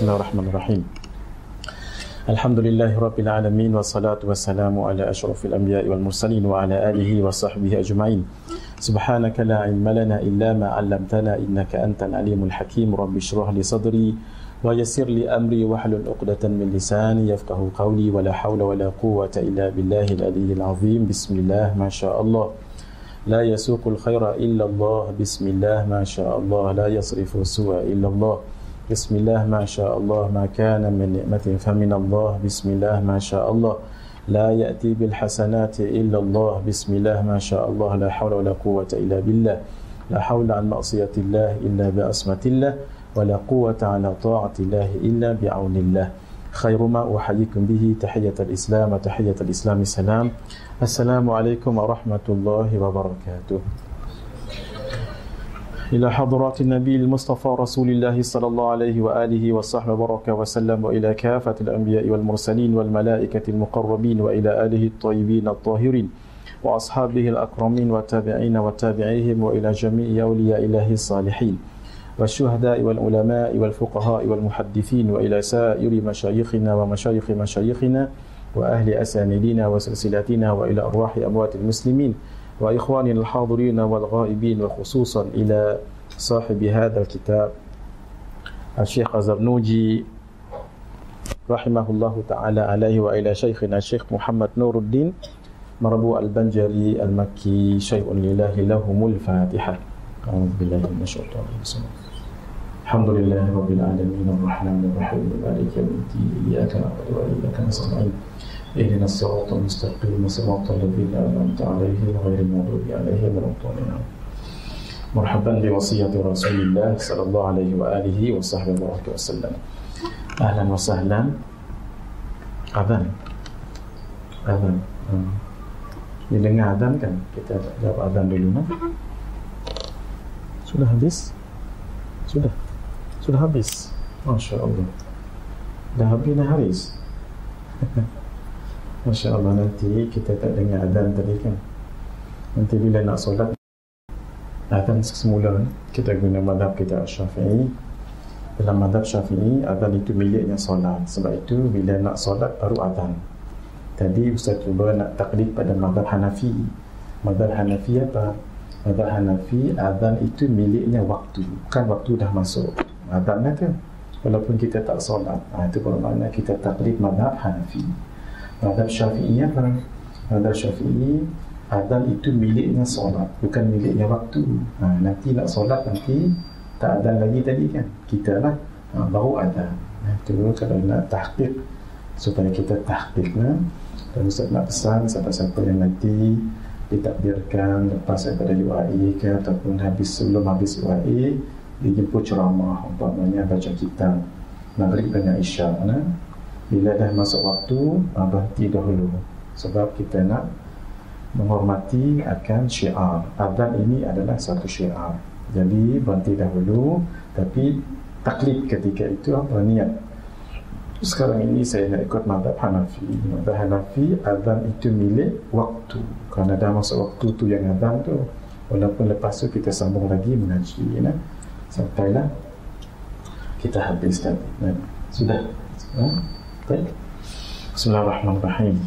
بسم الله الرحمن الرحيم الحمد لله رب العالمين والصلاة والسلام على أشرف الأنبياء والمرسلين وعلى آله وصحبه أجمعين سبحانك لا علم لنا إلا ما علمتنا إنك أنت العليم الحكيم رب اشرح لي صدري ويسر لي أمري واحلل عقدة من لساني يفقه قولي ولا حول ولا قوة إلا بالله العلي العظيم بسم الله ما شاء الله لا يسوق الخير إلا الله بسم الله ما شاء الله لا يصرف السوء إلا الله بسم الله ما شاء الله ما كان من نعمة فمن الله بسم الله ما شاء الله. لا يأتي بالحسنات إلا الله. بسم الله ما شاء الله. لا حول ولا قوة إلا بالله. لا حول عن معصية الله إلا بأسمة الله ولا قوة على طاعة الله إلا بعون الله. خير ما أحييكم به. تحية الإسلام وتحية الإسلام السلام السلام عليكم ورحمة الله وبركاته. إلى حضرات النبي المصطفى رسول الله صلى الله عليه وآله وصحبه وبارك وسلم وإلى كافة الأنبياء والمرسلين والملائكة المقربين وإلى آله الطيبين الطاهرين وأصحابه الأكرمين والتابعين وتابعيهم وإلى جميع أولياء الله الصالحين والشهداء والعلماء والفقهاء والمحدثين وإلى سائر مشايخنا ومشايخ مشايخنا وأهل أسانيدنا وسلسلاتنا وإلى أرواح أموات المسلمين وإخواننا الحاضرين والغائبين وخصوصا إلى صاحب هذا الكتاب الشيخ الزرنوجي رحمه الله تعالى عليه وإلى شيخنا الشيخ محمد نور الدين مربوع البنجري المكي شيء لله لهم الفاتحة. أعوذ بالله من الشيطان الرجيم. الحمد لله رب العالمين الرحمن الرحيم مالك يوم الدين إياك نعبد وإياك نستعين. اهدنا الصراط المستقيم صراط الذين أنعمت عليهم غير المغضوب عليهم ولا الضالين مرحبا بوصية رسول الله صلى الله عليه وآله وصحبه وسلم أهلا وسهلا أذان أذان Didengar adhan kan? Kita jawab adhan dulu nah. Sudah habis? Sudah. Sudah habis. Masya Allah. Dah habis dah habis. Masya Allah nanti kita tak dengar adhan tadi kan. Nanti bila nak solat adhan semula kita guna madhab kita syafi'i. Dalam madhab syafi'i adhan itu miliknya solat. Sebab itu bila nak solat baru adhan. Tadi Ustaz cuba nak taklid pada madhab Hanafi. Madhab Hanafi apa? madhab Hanafi adhan itu miliknya waktu. Bukan waktu dah masuk. Adhan tu walaupun kita tak solat. Ha, itu bermakna kita taklid madhab Hanafi madhab Syafi'i apa? madhab Syafi'i adhan itu miliknya solat bukan miliknya waktu ha, nanti nak solat nanti tak adhan lagi tadi kan kita lah ha, baru adhan ha, itu kalau nak tahqiq supaya kita tahqiq lah dan Ustaz nak pesan siapa-siapa yang nanti ditakdirkan lepas daripada UAE ke ataupun habis sebelum habis UAE dijemput ceramah umpamanya baca kitab Maghrib dengan Isya nah? Bila dah masuk waktu ah, berhenti dahulu. Sebab kita nak menghormati akan syiar. Adhan ini adalah satu syiar. Jadi berhenti dahulu. Tapi taklid ketika itu apa niat? Sekarang ini saya nak ikut madhab Hanafi. Madhab Hanafi adhan itu milik waktu. Kerana dah masuk waktu tu yang adhan tu walaupun lepas tu kita sambung lagi mengaji nah? sampailah. Kita habis tadi nah, sudah. Ha? Bismillahirrahmanirrahim.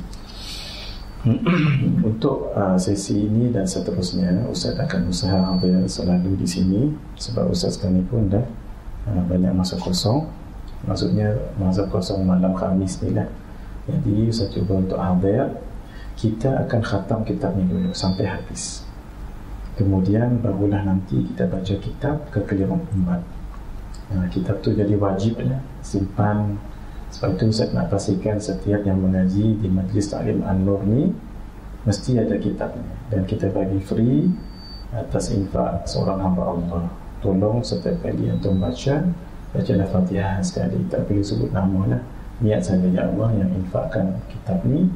Untuk uh, sesi ini dan seterusnya Ustaz akan usaha hadir selalu di sini sebab Ustaz sekarang pun dah uh, banyak masa kosong. Maksudnya masa kosong malam Khamis ni lah. Jadi saya cuba untuk hadir. Kita akan khatam kitab ni dulu sampai habis. Kemudian barulah nanti kita baca kitab kekeliruan umat nah, kitab tu jadi wajib lah simpan itu saya nak pastikan setiap yang mengaji di Majlis Ta'lim An-Nur ni mesti ada kitab ni dan kita bagi free atas infak seorang hamba Allah. Tolong setiap kali yang baca baca Al-Fatihah sekali. Tak perlu sebut nama lah niat saya ya Allah yang infakkan kitab ni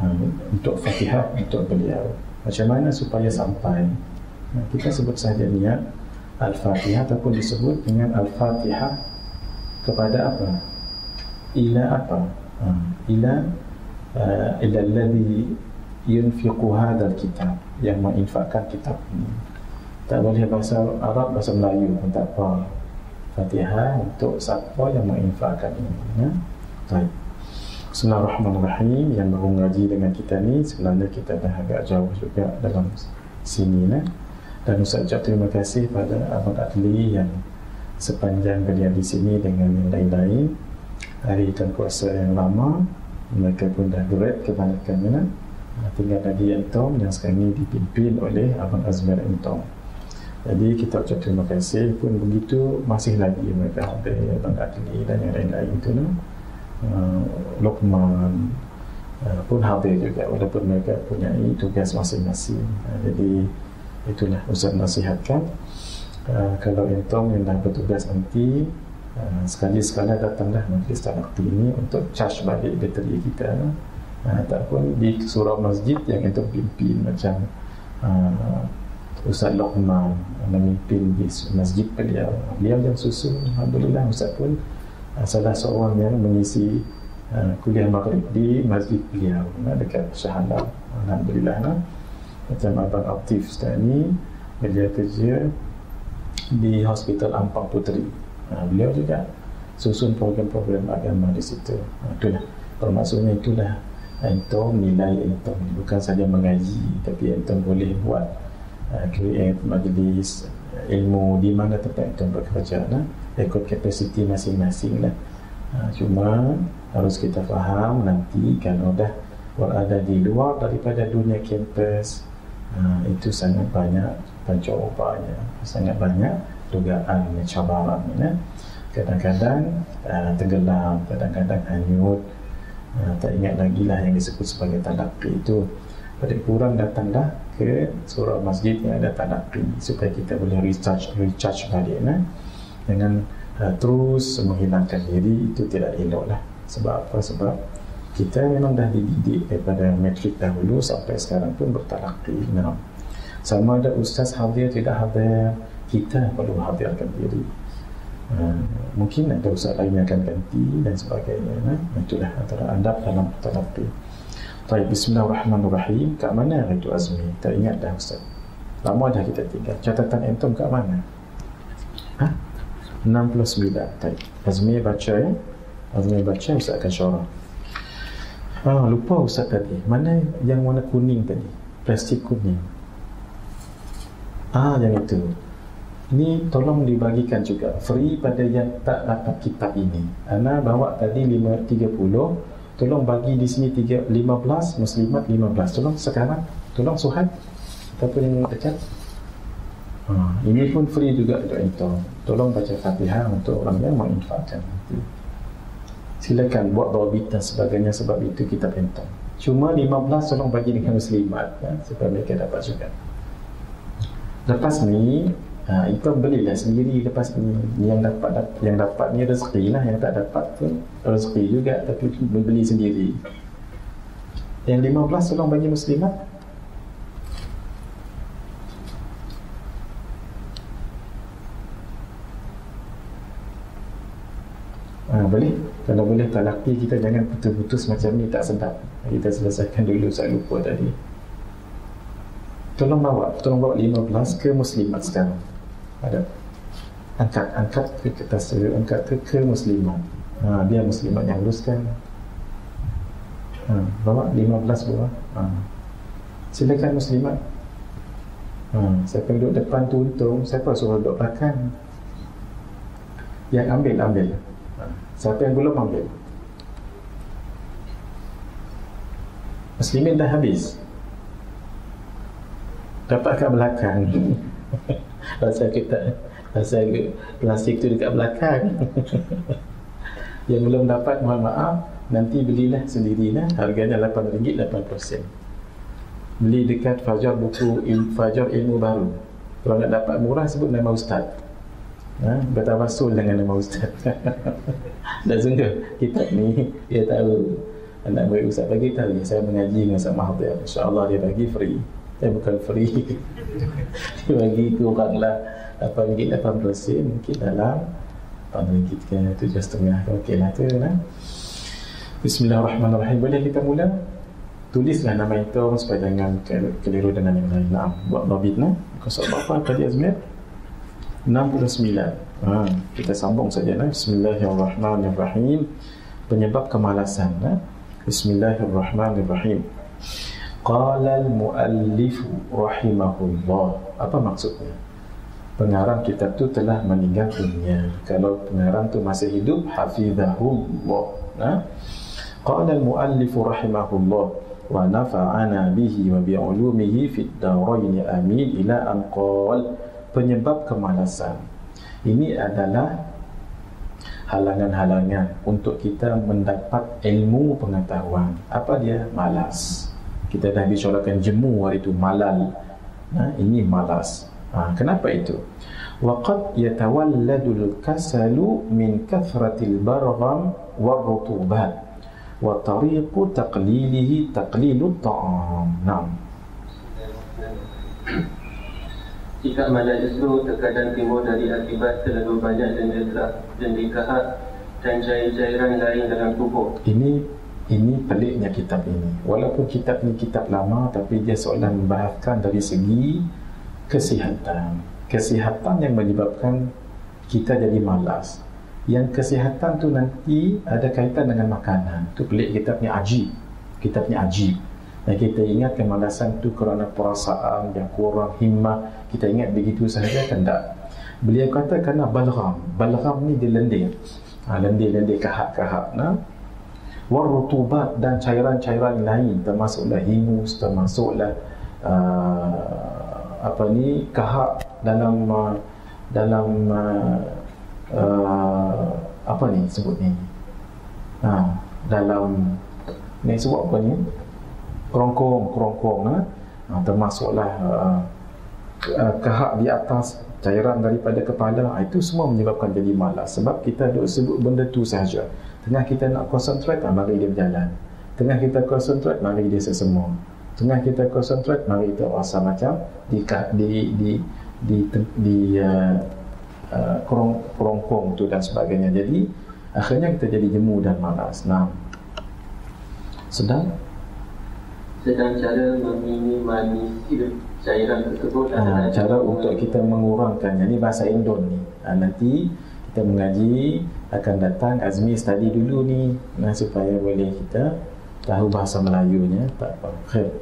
um, untuk Fatihah untuk beliau. Macam mana supaya sampai? Nah, kita sebut saja niat Al-Fatihah ataupun disebut dengan Al-Fatihah kepada apa ila apa um, ila uh, ila alladhi yunfiqu hadal kitab yang menginfakkan kitab ini tak boleh bahasa Arab bahasa Melayu pun tak apa Fatihah untuk siapa yang menginfakkan ini ya. Baik. Bismillahirrahmanirrahim yang baru mengaji dengan kita ni sebenarnya kita dah agak jauh juga dalam sini ya. dan Ustaz ucap terima kasih pada Abang Adli yang sepanjang beliau di sini dengan yang lain-lain hari dan kuasa yang lama mereka pun dah berat kebanyakan ya. tinggal lagi Entong yang sekarang ini dipimpin oleh Abang Azmir Entong jadi kita ucap terima kasih. Pun begitu masih lagi mereka ada Abang Adli dan yang lain-lain itu uh, Lokman uh, pun hadir juga walaupun mereka punya tugas masing-masing. Uh, jadi itulah Ustaz nasihatkan. Uh, kalau entong yang dah bertugas nanti sekali-sekala datanglah majlis talakti ini untuk charge balik bateri kita. Uh, ataupun di surau masjid yang entong pimpin macam uh, Ustaz Lokman memimpin di masjid beliau. Beliau yang susun Alhamdulillah Ustaz pun uh, salah seorang yang mengisi uh, kuliah maghrib di masjid beliau. Uh, dekat Syahala Alhamdulillah uh, macam Abang Aktif sekarang ni beliau kerja di Hospital Ampang Puteri uh, beliau juga susun program-program agama di situ. Uh, itulah. Bermaksudnya itulah entong nilai entong bukan saja mengaji tapi entong boleh buat Uh, create majlis ilmu di mana tempat itu bekerja. Lah ikut kapasiti masing-masing lah. Cuma harus kita faham nanti kalau dah berada di luar daripada dunia kampus itu sangat banyak pencobanya sangat banyak dugaan cabaran ya. kadang-kadang tenggelam kadang-kadang hanyut tak ingat lagi lah yang disebut sebagai talaqi itu pada kurang datanglah ke surau masjid yang ada talaqi supaya kita boleh recharge recharge balik nah. dengan uh, terus menghilangkan diri itu tidak elok lah sebab apa sebab kita memang dah dididik daripada metrik dahulu sampai sekarang pun bertalaqi nah. sama ada ustaz hadir tidak hadir kita perlu hadirkan diri uh, mungkin ada ustaz lain yang akan ganti dan sebagainya nah. itulah antara adab dalam talaqi Baik, bismillahirrahmanirrahim. Kat mana hari itu Azmi? Tak ingat dah Ustaz. Lama dah kita tinggal. Catatan entum kat mana? Ha? 69. Baik. Azmi baca ya. Azmi baca Ustaz akan syarah. Ah, lupa Ustaz tadi. Mana yang warna kuning tadi? Plastik kuning. Ah, yang itu. Ini tolong dibagikan juga. Free pada yang tak dapat kitab ini. Ana bawa tadi 530 tolong bagi di sini 3, 15 muslimat 15 tolong sekarang. Tolong suhad ataupun yang dekat ha, ini pun free juga untuk itu. Tolong baca fatihah untuk orang yang menginfakkan nanti. Silakan buat dobit dan sebagainya sebab itu kita pentong cuma 15 tolong bagi dengan muslimat ya, supaya mereka dapat juga. Lepas ni Ha, itu belilah sendiri lepas ni. Yang dapat, yang dapat ni rezeki lah. Yang tak dapat pun rezeki juga tapi beli sendiri. Yang 15 tolong bagi muslimat? Ha, boleh? Kalau boleh talaki kita jangan putus-putus macam ni tak sedap. Kita selesaikan dulu saya lupa tadi. Tolong bawa tolong bawa 15 ke muslimat sekarang ada. Angkat angkat ke kertas angkat ke ke muslimat ha, dia muslimat yang uruskan ha, bawa 15 buah. Ha. silakan muslimat. Ha, siapa duduk depan tu untung siapa suruh duduk belakang? Yang ambil ambil. Ha. siapa yang belum ambil? Muslimin dah habis. Dapat kat belakang pasal kita pasal plastik tu dekat belakang. Yang belum dapat mohon maaf. Nanti belilah sendirilah. Harganya RM8 8% beli dekat Fajar buku il, Fajar ilmu baru. Kalau nak dapat murah sebut nama ustaz. Ha? bertawasul dengan nama ustaz. Dan sungguh. Kita ni dia tahu. Anak baik ustaz bagi tahu. Saya mengaji dengan Ustaz Mahathir. insyaAllah dia bagi free saya bukan free. Dia bagi kurang lah. 8 ringgit 8 persen mungkin dalam. 8 ringgit ke 7 setengah. Ok lah tu lah. Bismillahirrahmanirrahim. Boleh kita mula? Tulislah nama itu supaya jangan keliru dengan yang lain nah, buat lobit lah kosong berapa tadi Azmir 69 Ha, kita sambung saja nah. Bismillahirrahmanirrahim. Penyebab kemalasan nah. Bismillahirrahmanirrahim. Qala al-muallif rahimahullah. Apa maksudnya? Pengarang kitab tu telah meninggal dunia. Kalau pengarang tu masih hidup, hafizahullah. Nah. Qala al-muallif rahimahullah wa nafa'ana bihi wa bi'ulumihi fid darain amin ila an penyebab kemalasan ini adalah halangan-halangan untuk kita mendapat ilmu pengetahuan. Apa dia? Malas. Kita dah bicarakan jemu hari itu, malal. Nah, ini malas. Ha, kenapa itu? Waqad yatawalladul kasalu min kathratil bargham warrutubat wa tariqu taqlilihi taqlilut ta'am. Naam. Sikap malas justru terkadang timbul dari akibat terlalu banyak dendera, dendikahat dan cairan lain dalam tubuh. Ini ini peliknya kitab ini. Walaupun kitab ini kitab lama tapi dia seolah membahaskan dari segi kesihatan. Kesihatan yang menyebabkan kita jadi malas. Yang kesihatan tu nanti ada kaitan dengan makanan. Tu pelik kitabnya ajib. Kitabnya ajib. Dan kita ingat kemalasan tu kerana perasaan yang kurang himmah. Kita ingat begitu sahaja kan tak? Beliau kata kerana balgham. Balgham ni dia lendir. Ha, lendir-lendir kahak-kahak. Nah? Warutubat dan cairan-cairan lain termasuklah hingus, termasuklah uh, apa ni kahak dalam uh, dalam uh, uh, apa ni sebut ni? Ha, dalam ni sebut apa ni? Kerongkong kerongkong ha? ha, termasuklah uh, uh, kehak di atas cairan daripada kepala. Ha, itu semua menyebabkan jadi malas. Sebab kita duk sebut benda tu sahaja tengah kita nak concentrate ha, mari dia berjalan. Tengah kita concentrate mari dia sesemua. Tengah kita concentrate mari kita rasa macam di di di di, di, di uh, uh, kerong, kerongkong tu dan sebagainya. Jadi akhirnya kita jadi jemu dan malas. Nah. Sedang sedang cara meminimalisir cairan tersebut ha, cara untuk kita mengurangkan ini bahasa Indon ni. Ha, nanti kita mengaji akan datang Azmi study dulu ni nah, supaya boleh kita tahu bahasa Melayunya tak apa khair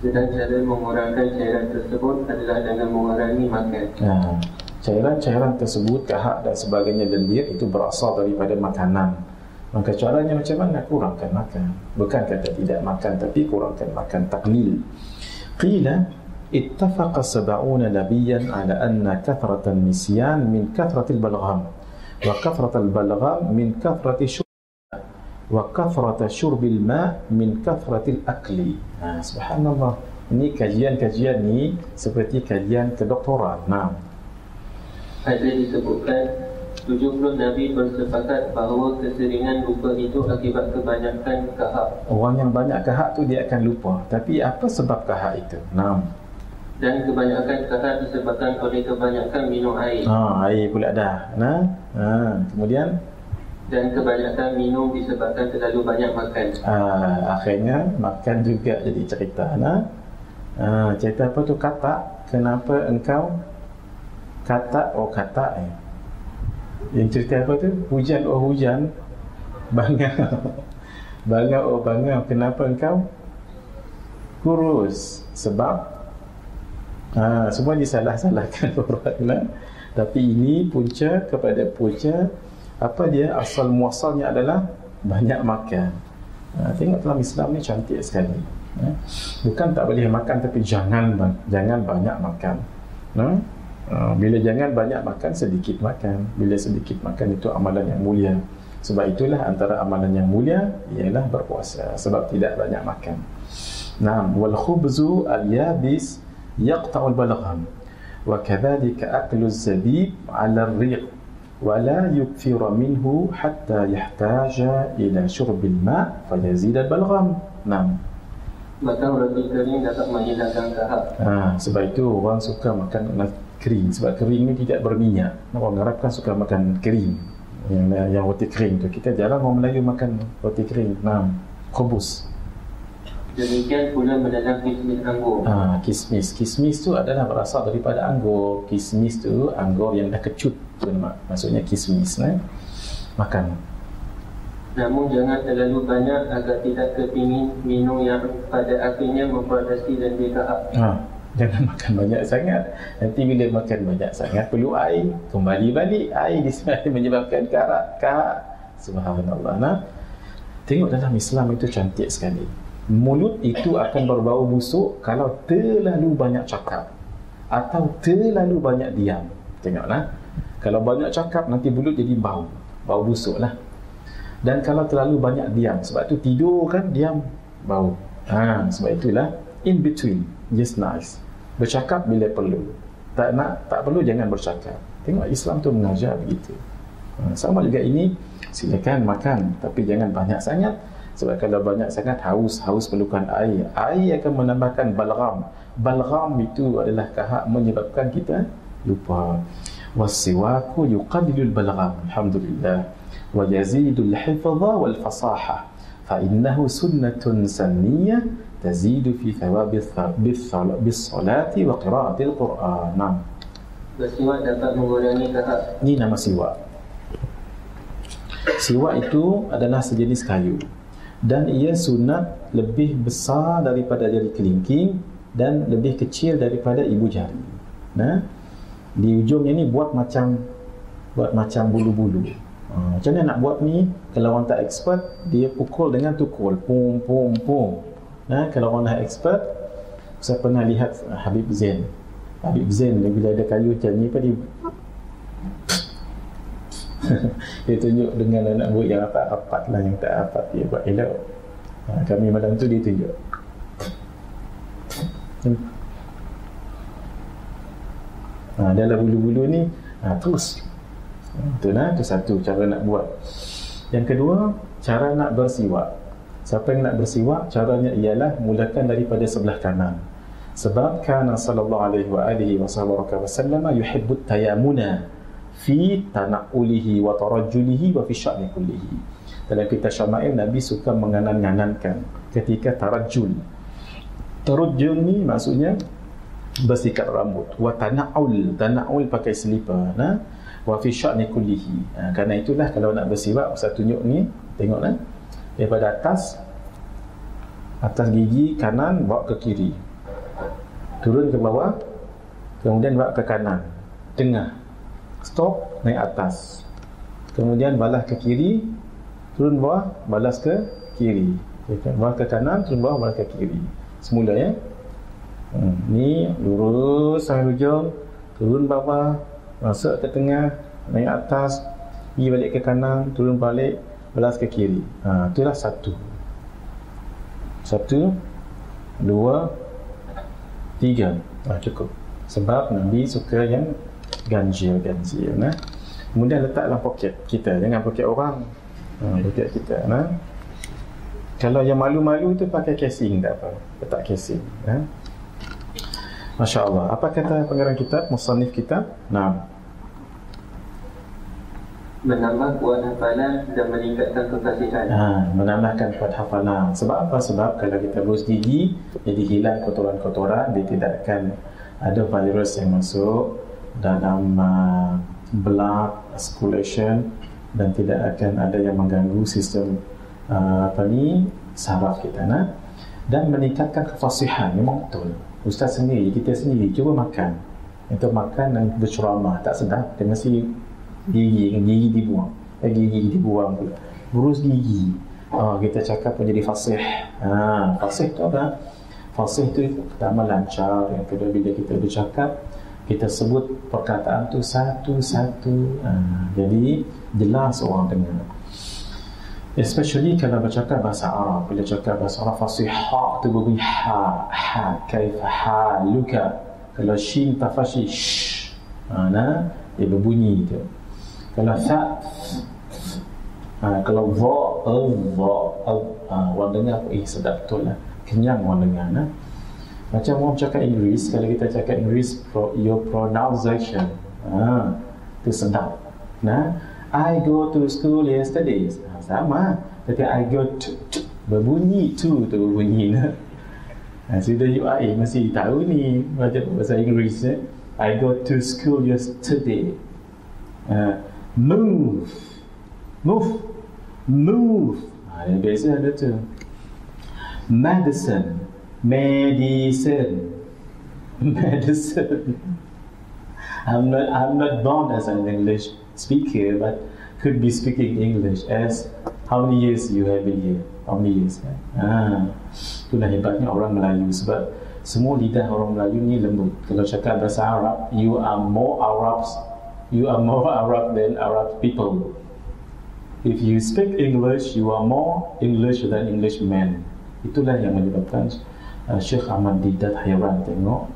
sedang cara mengurangkan cairan tersebut adalah dengan mengurangi makan ha, cairan-cairan tersebut kahak dan sebagainya lendir itu berasal daripada makanan Maka caranya macam mana? Kurangkan makan. Bukan kata tidak makan, tapi kurangkan makan. Taklil. Qila, sab'una nabiyan ala anna kathratan nisyan min kathratil balgham. Wa kathratal balgham min kathrati syurb. Wa kathrata syurbil ma min kathratil akli. Ha, subhanallah. Ini kajian-kajian ni seperti kajian kedoktoran. Nah. Ada disebutkan 70 Nabi bersepakat bahawa keseringan lupa itu akibat kebanyakan kahak. Orang yang banyak kahak tu dia akan lupa. Tapi apa sebab kahak itu? Enam. Dan kebanyakan kahak disebabkan oleh kebanyakan minum air. Ha, air pula dah. Nah. Ha, kemudian dan kebanyakan minum disebabkan terlalu banyak makan. Ah, akhirnya makan juga jadi cerita. Nah. Ah, cerita apa tu kata? Kenapa engkau kata oh kata eh yang cerita apa tu hujan oh hujan bangau bangau oh bangau kenapa engkau kurus sebab ha, semua disalah-salahkan orang tapi ini punca kepada punca apa dia asal muasalnya adalah banyak makan. Ha, tengok dalam Islam ni cantik sekali. Ha? bukan tak boleh makan tapi jangan jangan banyak makan. Ha? Ah, bila jangan banyak makan sedikit makan. Bila sedikit makan itu amalan yang mulia. Sebab itulah antara amalan yang mulia ialah berpuasa sebab tidak banyak makan. Naam wal khubzu al yabis yaqta'u al balgham wa kadhalika aklu zabib 'ala ar-riq wa la yukthir minhu hatta yahtaja ila shurb al ma' fa yazid al balgham Naam Makan roti kering dapat menghilangkan kahak. Ha, sebab itu orang suka makan kering. Sebab kering ni tidak berminyak. Orang Arab kan suka makan kering. Yang yang roti kering tu. Kita jarang orang Melayu makan roti kering. Nah kubus Demikian pula menanam kismis anggur. Ah, kismis. Kismis tu adalah berasal daripada anggur. Kismis tu anggur yang dah kecut. Tu nama- maksudnya kismis. Eh? Makan. Namun jangan terlalu banyak agar tidak kepingin minum yang pada akhirnya memproduksi dan kahak. Ha, jangan makan banyak sangat. Nanti bila makan banyak sangat perlu air. Kembali balik air di sini menyebabkan karat. Kahak. Subhanallah. Nah, tengok dalam Islam itu cantik sekali. Mulut itu akan berbau busuk kalau terlalu banyak cakap atau terlalu banyak diam. Tengoklah. Kalau banyak cakap nanti mulut jadi bau. Bau busuk lah. Dan kalau terlalu banyak diam sebab tu tidur kan diam bau. Ha, sebab itulah in between just nice. Bercakap bila perlu. Tak nak tak perlu jangan bercakap. Tengok Islam tu mengajar begitu. Ha, sama juga ini silakan makan tapi jangan banyak sangat sebab kalau banyak sangat haus haus perlukan air. Air akan menambahkan balgham. Balgham itu adalah kahak menyebabkan kita lupa. Wasiwaku yuqallilul balgham. Alhamdulillah. Wa yazidul hifdha wal fasaha. Fa innahu sunnatun sanniyyah tazidu fi thawab bis salati wa qira'ati al-Quran. Nah, Bersiwak dapat mengurangi kahak. ini nama siwak. Siwak itu adalah sejenis kayu dan ia sunat lebih besar daripada jari kelingking dan lebih kecil daripada ibu jari. Nah, di ujungnya ni buat macam buat macam bulu-bulu. Ha, macam mana nak buat ni? Kalau orang tak expert, dia pukul dengan tukul, pum pum pum. Nah, kalau orang dah expert, saya pernah lihat Habib Zain. Habib Zain bila ada kayu macam ni dia dia tunjuk dengan anak buah yang rapat-rapat lah yang tak rapat dia buat elok. Ha, kami malam tu dia tunjuk. Ha, dalam bulu-bulu ni ha, terus. Itu lah itu satu cara nak buat. Yang kedua cara nak bersiwak. Siapa yang nak bersiwak caranya ialah mulakan daripada sebelah kanan. Sebab kana sallallahu alaihi wa alihi wasallam yuhibbu tayamuna fi tanaulihi wa tarajjulihi wa fi sya'ni kullihi. Dalam kitab Syama'il Nabi suka menganan-nganankan ketika tarajjul. Tarajjul ni maksudnya bersikat rambut. Wa tanaul, tanaul pakai selipar, nah. Wa fi sya'ni kullihi. Ha, kerana itulah kalau nak bersiwak Ustaz tunjuk ni, tengoklah. Daripada atas atas gigi kanan bawa ke kiri. Turun ke bawah, kemudian bawa ke kanan. Tengah stop naik atas. Kemudian balas ke kiri turun bawah balas ke kiri. Balas ke kanan turun bawah balas ke kiri. Semula ya? Hmm. ni lurus sampai hujung turun bawah masuk ke tengah naik atas pergi balik ke kanan turun balik balas ke kiri. Ha, itulah satu. Satu dua tiga. Ha, cukup. Sebab Nabi suka yang ganjil-ganjil nah. Kemudian letak dalam poket kita, jangan poket orang. Ha, poket kita nah. Kalau yang malu-malu tu pakai casing tak apa. Letak casing nah. Masya Allah. Apa kata pengarang kitab, musannif kitab? Nah. Menambah kuat hafalan dan meningkatkan kefasihan. Ha, menambahkan kuat hafalan. Sebab apa? Sebab kalau kita berus gigi, jadi hilang kotoran-kotoran, dia tidak akan ada virus yang masuk dalam uh, blood circulation dan tidak akan ada yang mengganggu sistem uh, apa ni saraf kita nah. Dan meningkatkan kefasihan memang betul. Ustaz sendiri kita sendiri cuba makan. Itu makan dan berceramah tak sedap. Dia mesti gigi gigi dibuang. Eh, gigi dibuang pula. Burus gigi. Oh, kita cakap pun jadi fasih. Ha, fasih tu apa? Fasih tu pertama lancar yang kedua bila kita bercakap kita sebut perkataan tu satu-satu ha, jadi jelas orang dengar. Especially kalau bercakap bahasa Arab. Bila cakap bahasa Arab fasihah tu berbunyi ha ha kaifa haluka kalau shin tafashi sh ha, nah, dia berbunyi tu. Kalau tha ha, kalau va va al ha, orang dengar eh sedap betul lah. Kenyang orang dengar nah. Macam orang cakap Inggeris, kalau kita cakap Inggeris, pro, your pronunciation, ha, tu sedap. Nah, I go to school yesterday. Ha, sama. Tapi I go to, to berbunyi tu tu berbunyi nah. Ha, sudah UI masih tahu ni macam bahasa Inggeris eh? I go to school yesterday uh, move move move ha, yang biasa ada tu medicine medicine. Medicine. I'm not I'm not born as an English speaker but could be speaking English as how many years you have been here? How many years? Ah, kan? Ha, itulah hebatnya orang Melayu sebab semua lidah orang Melayu ni lembut. Kalau cakap bahasa Arab you are more Arabs you are more Arab than Arab people. If you speak English you are more English than English men. Itulah yang menyebabkan uh, Syekh Ahmad Didat hairan tengok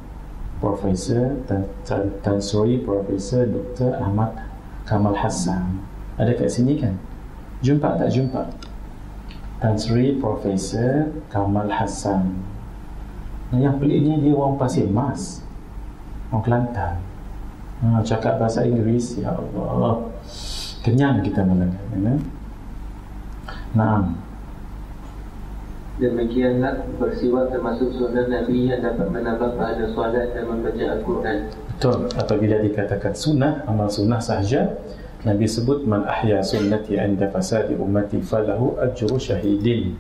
Profesor Tan, Tan, Tan Suri Profesor Dr. Ahmad Kamal Hassan. Ada kat sini kan? Jumpa tak? Jumpa. Tan Sri Profesor Kamal Hassan. Yang peliknya dia orang pasir mas orang Kelantan. Ha, cakap bahasa Inggeris ya Allah. Kenyang kita malam ya? Naam Demikianlah bersiwak termasuk sunnah Nabi yang dapat menambah pahala solat dan membaca Al-Quran. Betul. Apabila dikatakan sunnah, amal sunnah sahaja, Nabi sebut man ahya sunnati inda fasadi ummati falahu ajru syahidin.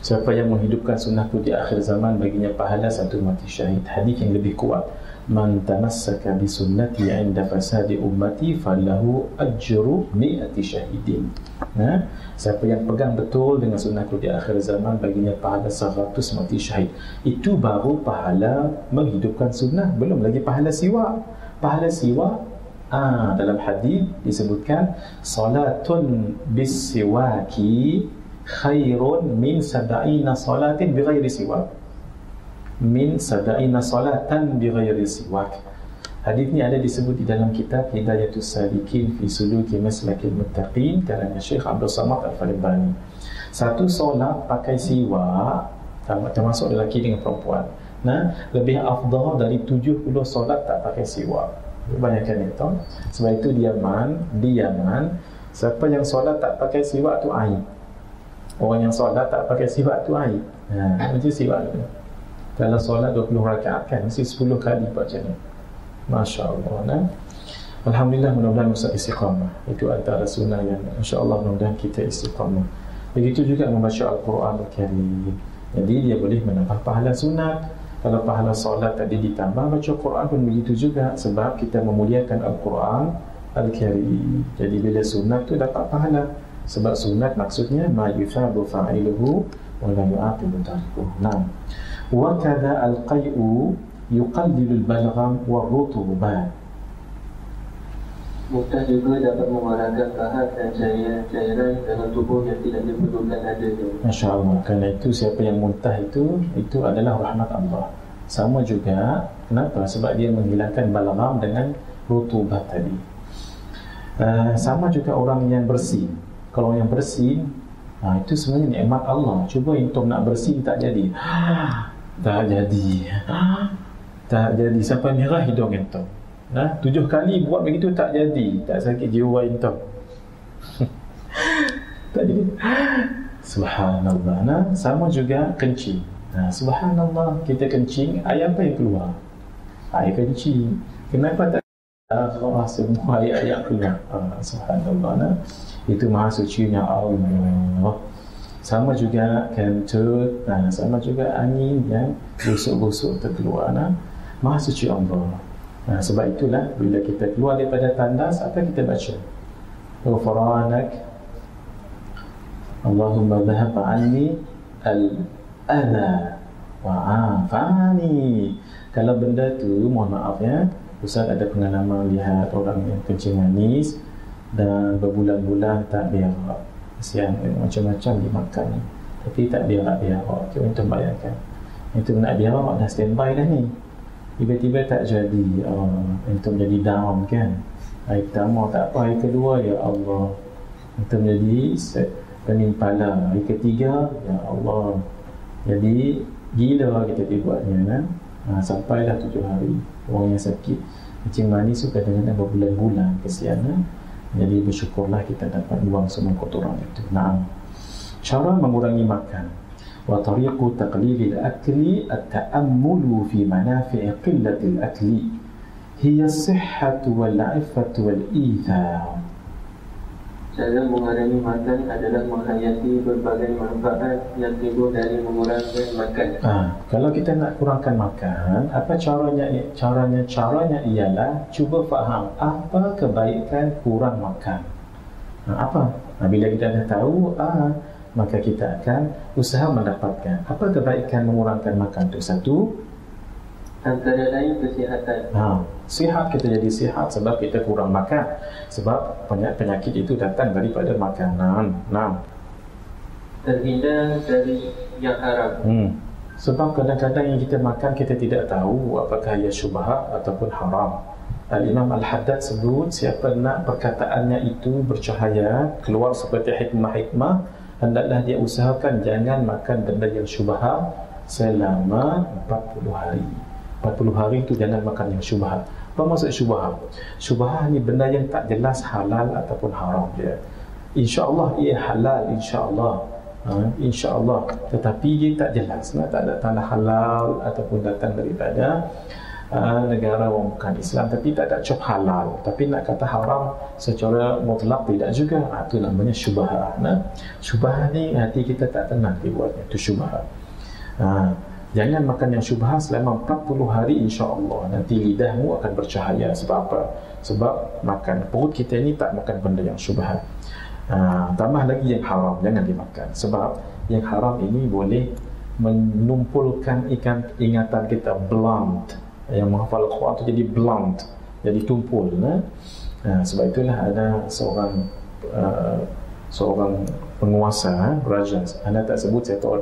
Siapa yang menghidupkan sunnahku di akhir zaman baginya pahala satu mati syahid. Hadis yang lebih kuat. Man tamassaka bi sunnati inda fasadi ummati falahu ajru mi'ati syahidin. Nah, siapa yang pegang betul dengan sunnahku di akhir zaman baginya pahala 100 mati syahid. Itu baru pahala menghidupkan sunnah, belum lagi pahala siwa. Pahala siwa Ah, dalam hadis disebutkan salatun bisiwaki khairun min sab'ina salatin bighairi siwak. Min sab'ina salatan bighairi siwak. Hadis ni ada disebut di dalam kitab Hidayatus Salikin fi Suluki Maslakil Muttaqin karena Syekh Abdul Samad Al-Falibani. Satu solat pakai siwak termasuk lelaki dengan perempuan. Nah, lebih afdal dari 70 solat tak pakai siwak. Kebanyakan itu Sebab itu dia man Dia man Siapa yang solat tak pakai siwak tu air Orang yang solat tak pakai siwak tu air ha, Macam siwak tu Dalam solat 20 rakaat kan Mesti 10 kali baca ni. Masya Allah nah? Alhamdulillah mudah-mudahan Musa istiqamah. Itu antara sunnah yang Insya Allah mudah-mudahan kita istiqamah. Begitu juga membaca Al-Quran Al-Karim. Jadi dia boleh menambah pahala sunat. Kalau pahala solat tadi ditambah baca Quran pun begitu juga sebab kita memuliakan Al-Quran Al-Karim. Jadi bila sunat tu dapat pahala. Sebab sunat maksudnya ma yuthabu fa'iluhu wa la yu'aqibu tarikuh nah al-qay'u yuqallilu al-balgham wa rutubat Muntah juga dapat memarahkan pahat dan cairan dalam tubuh yang tidak diperlukan adanya. Masya Allah. Kerana itu siapa yang muntah itu, itu adalah rahmat Allah. Sama juga, kenapa? Sebab dia menghilangkan balamam dengan rutubah tadi. Uh, sama juga orang yang bersih. Kalau yang bersih, uh, itu sebenarnya nikmat Allah. Cuba untuk nak bersih tak jadi. Tak jadi. tak jadi. Sampai merah hidung itu. Nah, tujuh kali buat begitu tak jadi, tak sakit jiwa itu. tak jadi. Subhanallah. Nah, sama juga kencing. Nah, subhanallah, kita kencing, air apa yang keluar? Air kencing. Kenapa tak Allah semua ayat-ayat keluar? Ah, subhanallah. Nah, itu maha sucinya Allah. Sama juga kentut, nah, sama juga angin yang busuk-busuk terkeluar. Nah, maha suci Allah. Nah, sebab itulah bila kita keluar daripada tandas apa kita baca? Ghufranak Allahumma dhahab anni al-adha wa afani. Kalau benda tu mohon maaf ya, Ustaz ada pengalaman lihat orang yang kencing manis dan berbulan-bulan tak berak. Kesian macam-macam dimakan tapi tak berak-berak. Itu untuk bayangkan. Itu nak berak dah standby dah ni. Tiba-tiba tak jadi uh, itu menjadi down kan. Hari pertama tak apa hari kedua ya Allah. Itu menjadi penimpala. Hari ketiga ya Allah. Jadi gila kita dibuatnya kan? Ha, sampailah tujuh hari. Orang yang sakit macam manis tu kadang-kadang berbulan-bulan kesian kan? Jadi bersyukurlah kita dapat buang semua kotoran itu. Nah cara mengurangi makan. Wa tariqu taqlilil akli at-ta'ammulu fi manafi' qillatil akli. Hiya as-sihhatu wal 'iffatu Cara mengurangi makan adalah menghayati berbagai manfaat yang timbul dari mengurangkan makan. Ha, kalau kita nak kurangkan makan, apa caranya? Caranya caranya ialah cuba faham apa kebaikan kurang makan. Ha, apa? Ha, bila kita dah tahu, ah, maka kita akan usaha mendapatkan. Apa kebaikan mengurangkan makan itu? Satu, Antara lain kesihatan. Ha, sihat kita jadi sihat sebab kita kurang makan. Sebab penyakit itu datang daripada makanan. Nah. Terhindar dari yang haram. Hmm. Sebab kadang-kadang yang kita makan kita tidak tahu apakah ia syubhat ataupun haram. Al-Imam Al-Haddad sebut siapa nak perkataannya itu bercahaya keluar seperti hikmah-hikmah hendaklah dia usahakan jangan makan benda yang syubhat selama 40 hari. 40 hari itu jangan makan yang syubhat. Apa maksud syubhat? Syubhat ni benda yang tak jelas halal ataupun haram dia. Insya-Allah ia halal insya-Allah. Ha, insya-Allah tetapi dia tak jelas nah, tak ada tanda halal ataupun datang daripada uh, negara orang bukan Islam tapi tak ada cop halal tapi nak kata haram secara mutlak tidak juga ha, itu namanya syubhat nah syubhat ni hati kita tak tenang dibuatnya itu syubhat ha, Jangan makan yang syubhat selama 40 hari insya-Allah. Nanti lidahmu akan bercahaya. Sebab apa? Sebab makan perut kita ini tak makan benda yang syubhat. Ha, tambah lagi yang haram jangan dimakan. Sebab yang haram ini boleh menumpulkan ikan ingatan kita blunt. Yang menghafal Quran itu jadi blunt, jadi tumpul. Nah? Ha, sebab itulah ada seorang uh, seorang penguasa raja. Anda tak sebut saya tahu.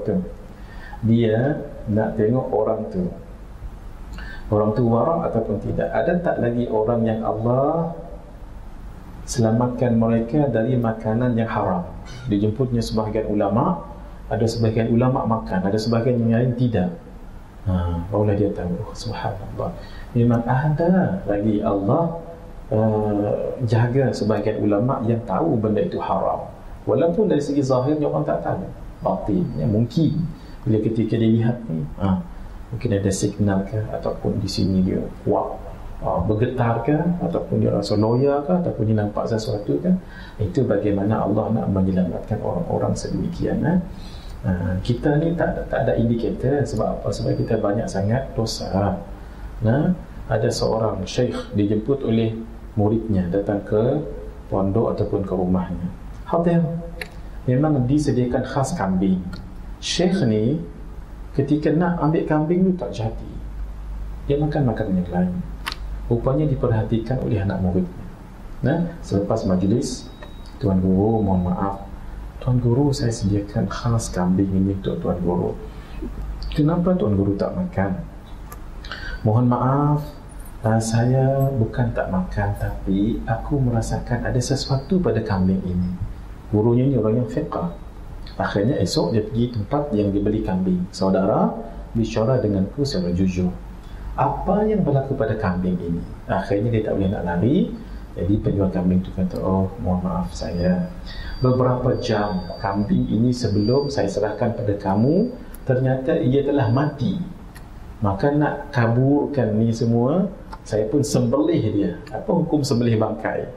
Dia nak tengok orang tu. Orang tu warak ataupun tidak. Ada tak lagi orang yang Allah selamatkan mereka dari makanan yang haram? Dijemputnya sebahagian ulama ada sebahagian ulama makan ada sebahagian yang lain tidak. Ha, barulah dia tahu. Oh, subhanallah. Memang ada lagi Allah uh, jaga sebahagian ulama yang tahu benda itu haram. Walaupun dari segi zahirnya orang tak tahu. Batinnya mungkin bila ketika dia lihat ni ha, mungkin ada signal ke ataupun di sini dia kuat ha, bergetar ke ataupun dia rasa loya ke ataupun dia nampak sesuatu ke itu bagaimana Allah nak menyelamatkan orang-orang sedemikian ha? Ha, kita ni tak ada, tak ada indikator sebab apa? Sebab kita banyak sangat dosa. Nah ada seorang syekh dijemput oleh muridnya datang ke pondok ataupun ke rumahnya. Hadir memang disediakan khas kambing Syekh ni ketika nak ambil kambing tu tak jadi. Dia makan makanan yang lain. Rupanya diperhatikan oleh anak muridnya. Nah, selepas majlis, Tuan Guru mohon maaf. Tuan Guru saya sediakan khas kambing ini untuk Tuan Guru. Kenapa Tuan Guru tak makan? Mohon maaf, uh, saya bukan tak makan tapi aku merasakan ada sesuatu pada kambing ini. Gurunya ini orang yang fiqah. Akhirnya esok dia pergi tempat yang dibeli kambing. Saudara bicara denganku secara jujur. Apa yang berlaku pada kambing ini? Akhirnya dia tak boleh nak lari. Jadi penjual kambing itu kata, oh mohon maaf saya. Beberapa jam kambing ini sebelum saya serahkan pada kamu, ternyata ia telah mati. Maka nak kaburkan ni semua, saya pun sembelih dia. Apa hukum sembelih bangkai?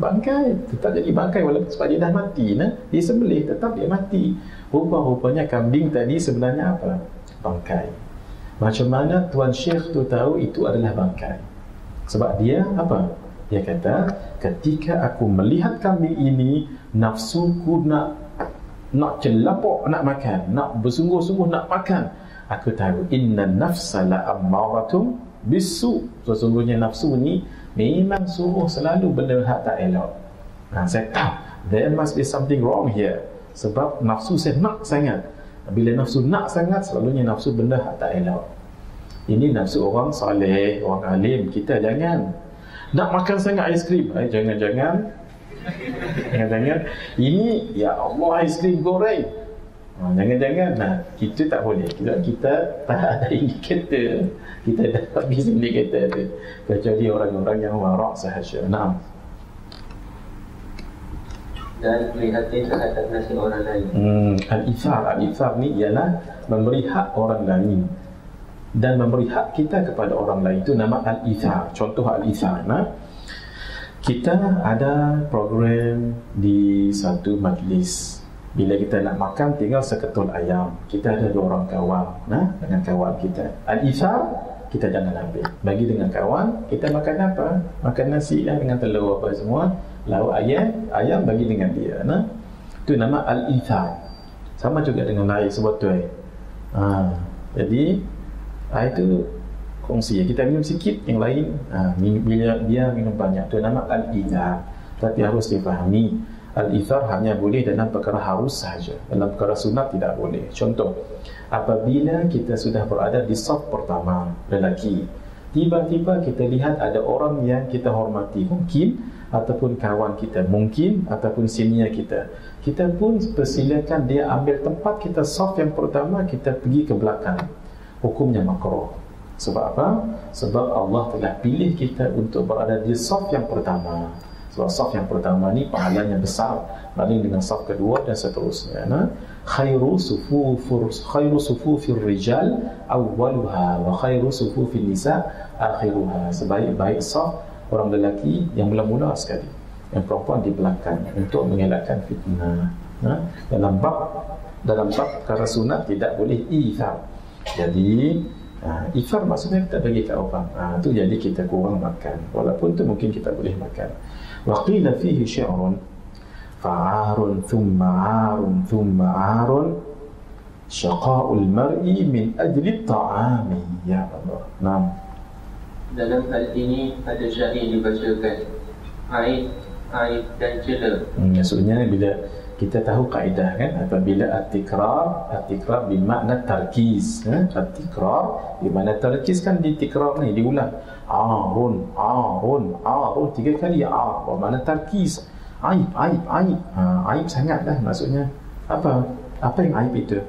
Bangkai. Tetap jadi bangkai walaupun sebab dia dah mati nah. Dia sembelih tetap dia mati. Rupa-rupanya kambing tadi sebenarnya apa? Bangkai. Macam mana tuan syekh tu tahu itu adalah bangkai? Sebab dia apa? Dia kata ketika aku melihat kambing ini nafsuku nak nak celapok nak makan nak bersungguh-sungguh nak makan. Aku tahu inna nafsa la ammaratum bisu. Sesungguhnya nafsu ni memang suruh selalu benda hak tak elok. Nah, saya tahu there must be something wrong here. Sebab nafsu saya nak sangat. Bila nafsu nak sangat selalunya nafsu benda hak tak elok. Ini nafsu orang saleh orang alim. Kita jangan nak makan sangat aiskrim eh, jangan-jangan. Jangan-jangan. Ini ya Allah aiskrim goreng Ha, jangan-jangan nah, kita tak boleh kita, kita tak ada indikator kita dah habis indikator tu kecuali orang-orang yang warak sahaja nah. dan prihatin terhadap nasib orang lain. Hmm, al-ithar, al-ithar ni ialah memberi hak orang lain dan memberi hak kita kepada orang lain itu nama al-ithar. Contoh al-ithar, nah. Kita ada program di satu majlis. Bila kita nak makan tinggal seketul ayam. Kita ada dua orang kawan, nah, dengan kawan kita. Al-ithar kita jangan ambil. Bagi dengan kawan, kita makan apa? Makan nasi lah dengan telur apa semua lauk ayam ayam bagi dengan dia nah itu nama al ithar sama juga dengan air sebotol ha, jadi air itu kongsi kita minum sikit yang lain ha, bila dia minum banyak itu nama al ithar tapi harus dipahami al ithar hanya boleh dalam perkara harus sahaja. Dalam perkara sunat tidak boleh. Contoh apabila kita sudah berada di saf pertama lelaki tiba-tiba kita lihat ada orang yang kita hormati mungkin ataupun kawan kita mungkin ataupun senior kita kita pun persilakan dia ambil tempat kita soft yang pertama kita pergi ke belakang. Hukumnya makruh. Sebab apa? sebab Allah telah pilih kita untuk berada di soft yang pertama sebab soft yang pertama ni pahalanya besar banding dengan soft kedua dan seterusnya nah? khairu sufufur khairu sufufir rijal awwaluha wa khairu sufufin nisa akhiruha sebaik-baik soft orang lelaki yang mula-mula sekali yang perempuan di belakang untuk mengelakkan fitnah ha? dalam bab dalam bab perkara sunat tidak boleh ifar jadi ha, ifar maksudnya kita bagi kat orang. Ha, tu jadi kita kurang makan. Walaupun tu mungkin kita boleh makan. Waqila fihi syi'run fa'arun thumma 'arun thumma 'arun syaqa'ul mar'i min ajli ta'ami. Ya Allah. Nam dalam hal ini ada syair dibacakan. Aib aib dan cela hmm, maksudnya bila kita tahu kaedah kan? Apabila at-tikrar at-tikrar bermakna tarkiz eh? at-tikrar bermakna tarkiz kan di tikrar ni diulang. Arun arun arun tiga kali ar bermakna tarkiz. Aib aib aib. Ha, aib sangatlah maksudnya. Apa? Apa yang aib itu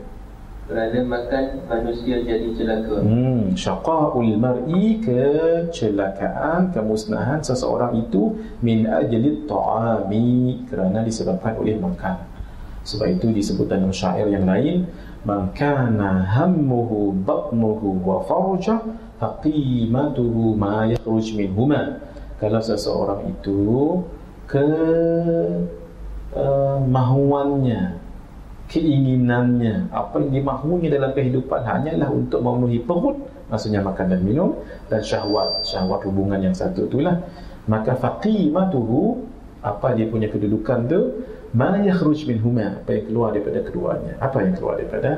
kerana makan manusia jadi celaka. Hmm, syaqaul mar'i kecelakaan, kemusnahan seseorang itu min ajli ta'ami kerana disebabkan oleh makan. Sebab itu disebut dalam syair yang lain, man kana hammuhu batnuhu wa farjah faqimatuhu ma yakhruj minhuma. Kalau seseorang itu ke uh, mahuannya keinginannya. Apa yang dimahunya dalam kehidupan hanyalah untuk memenuhi perut maksudnya makan dan minum dan syahwat syahwat hubungan yang satu itulah. Maka faqimatuhu apa dia punya kedudukan tu? Ma yakhruj min huma apa yang keluar daripada keduanya. Apa yang keluar daripada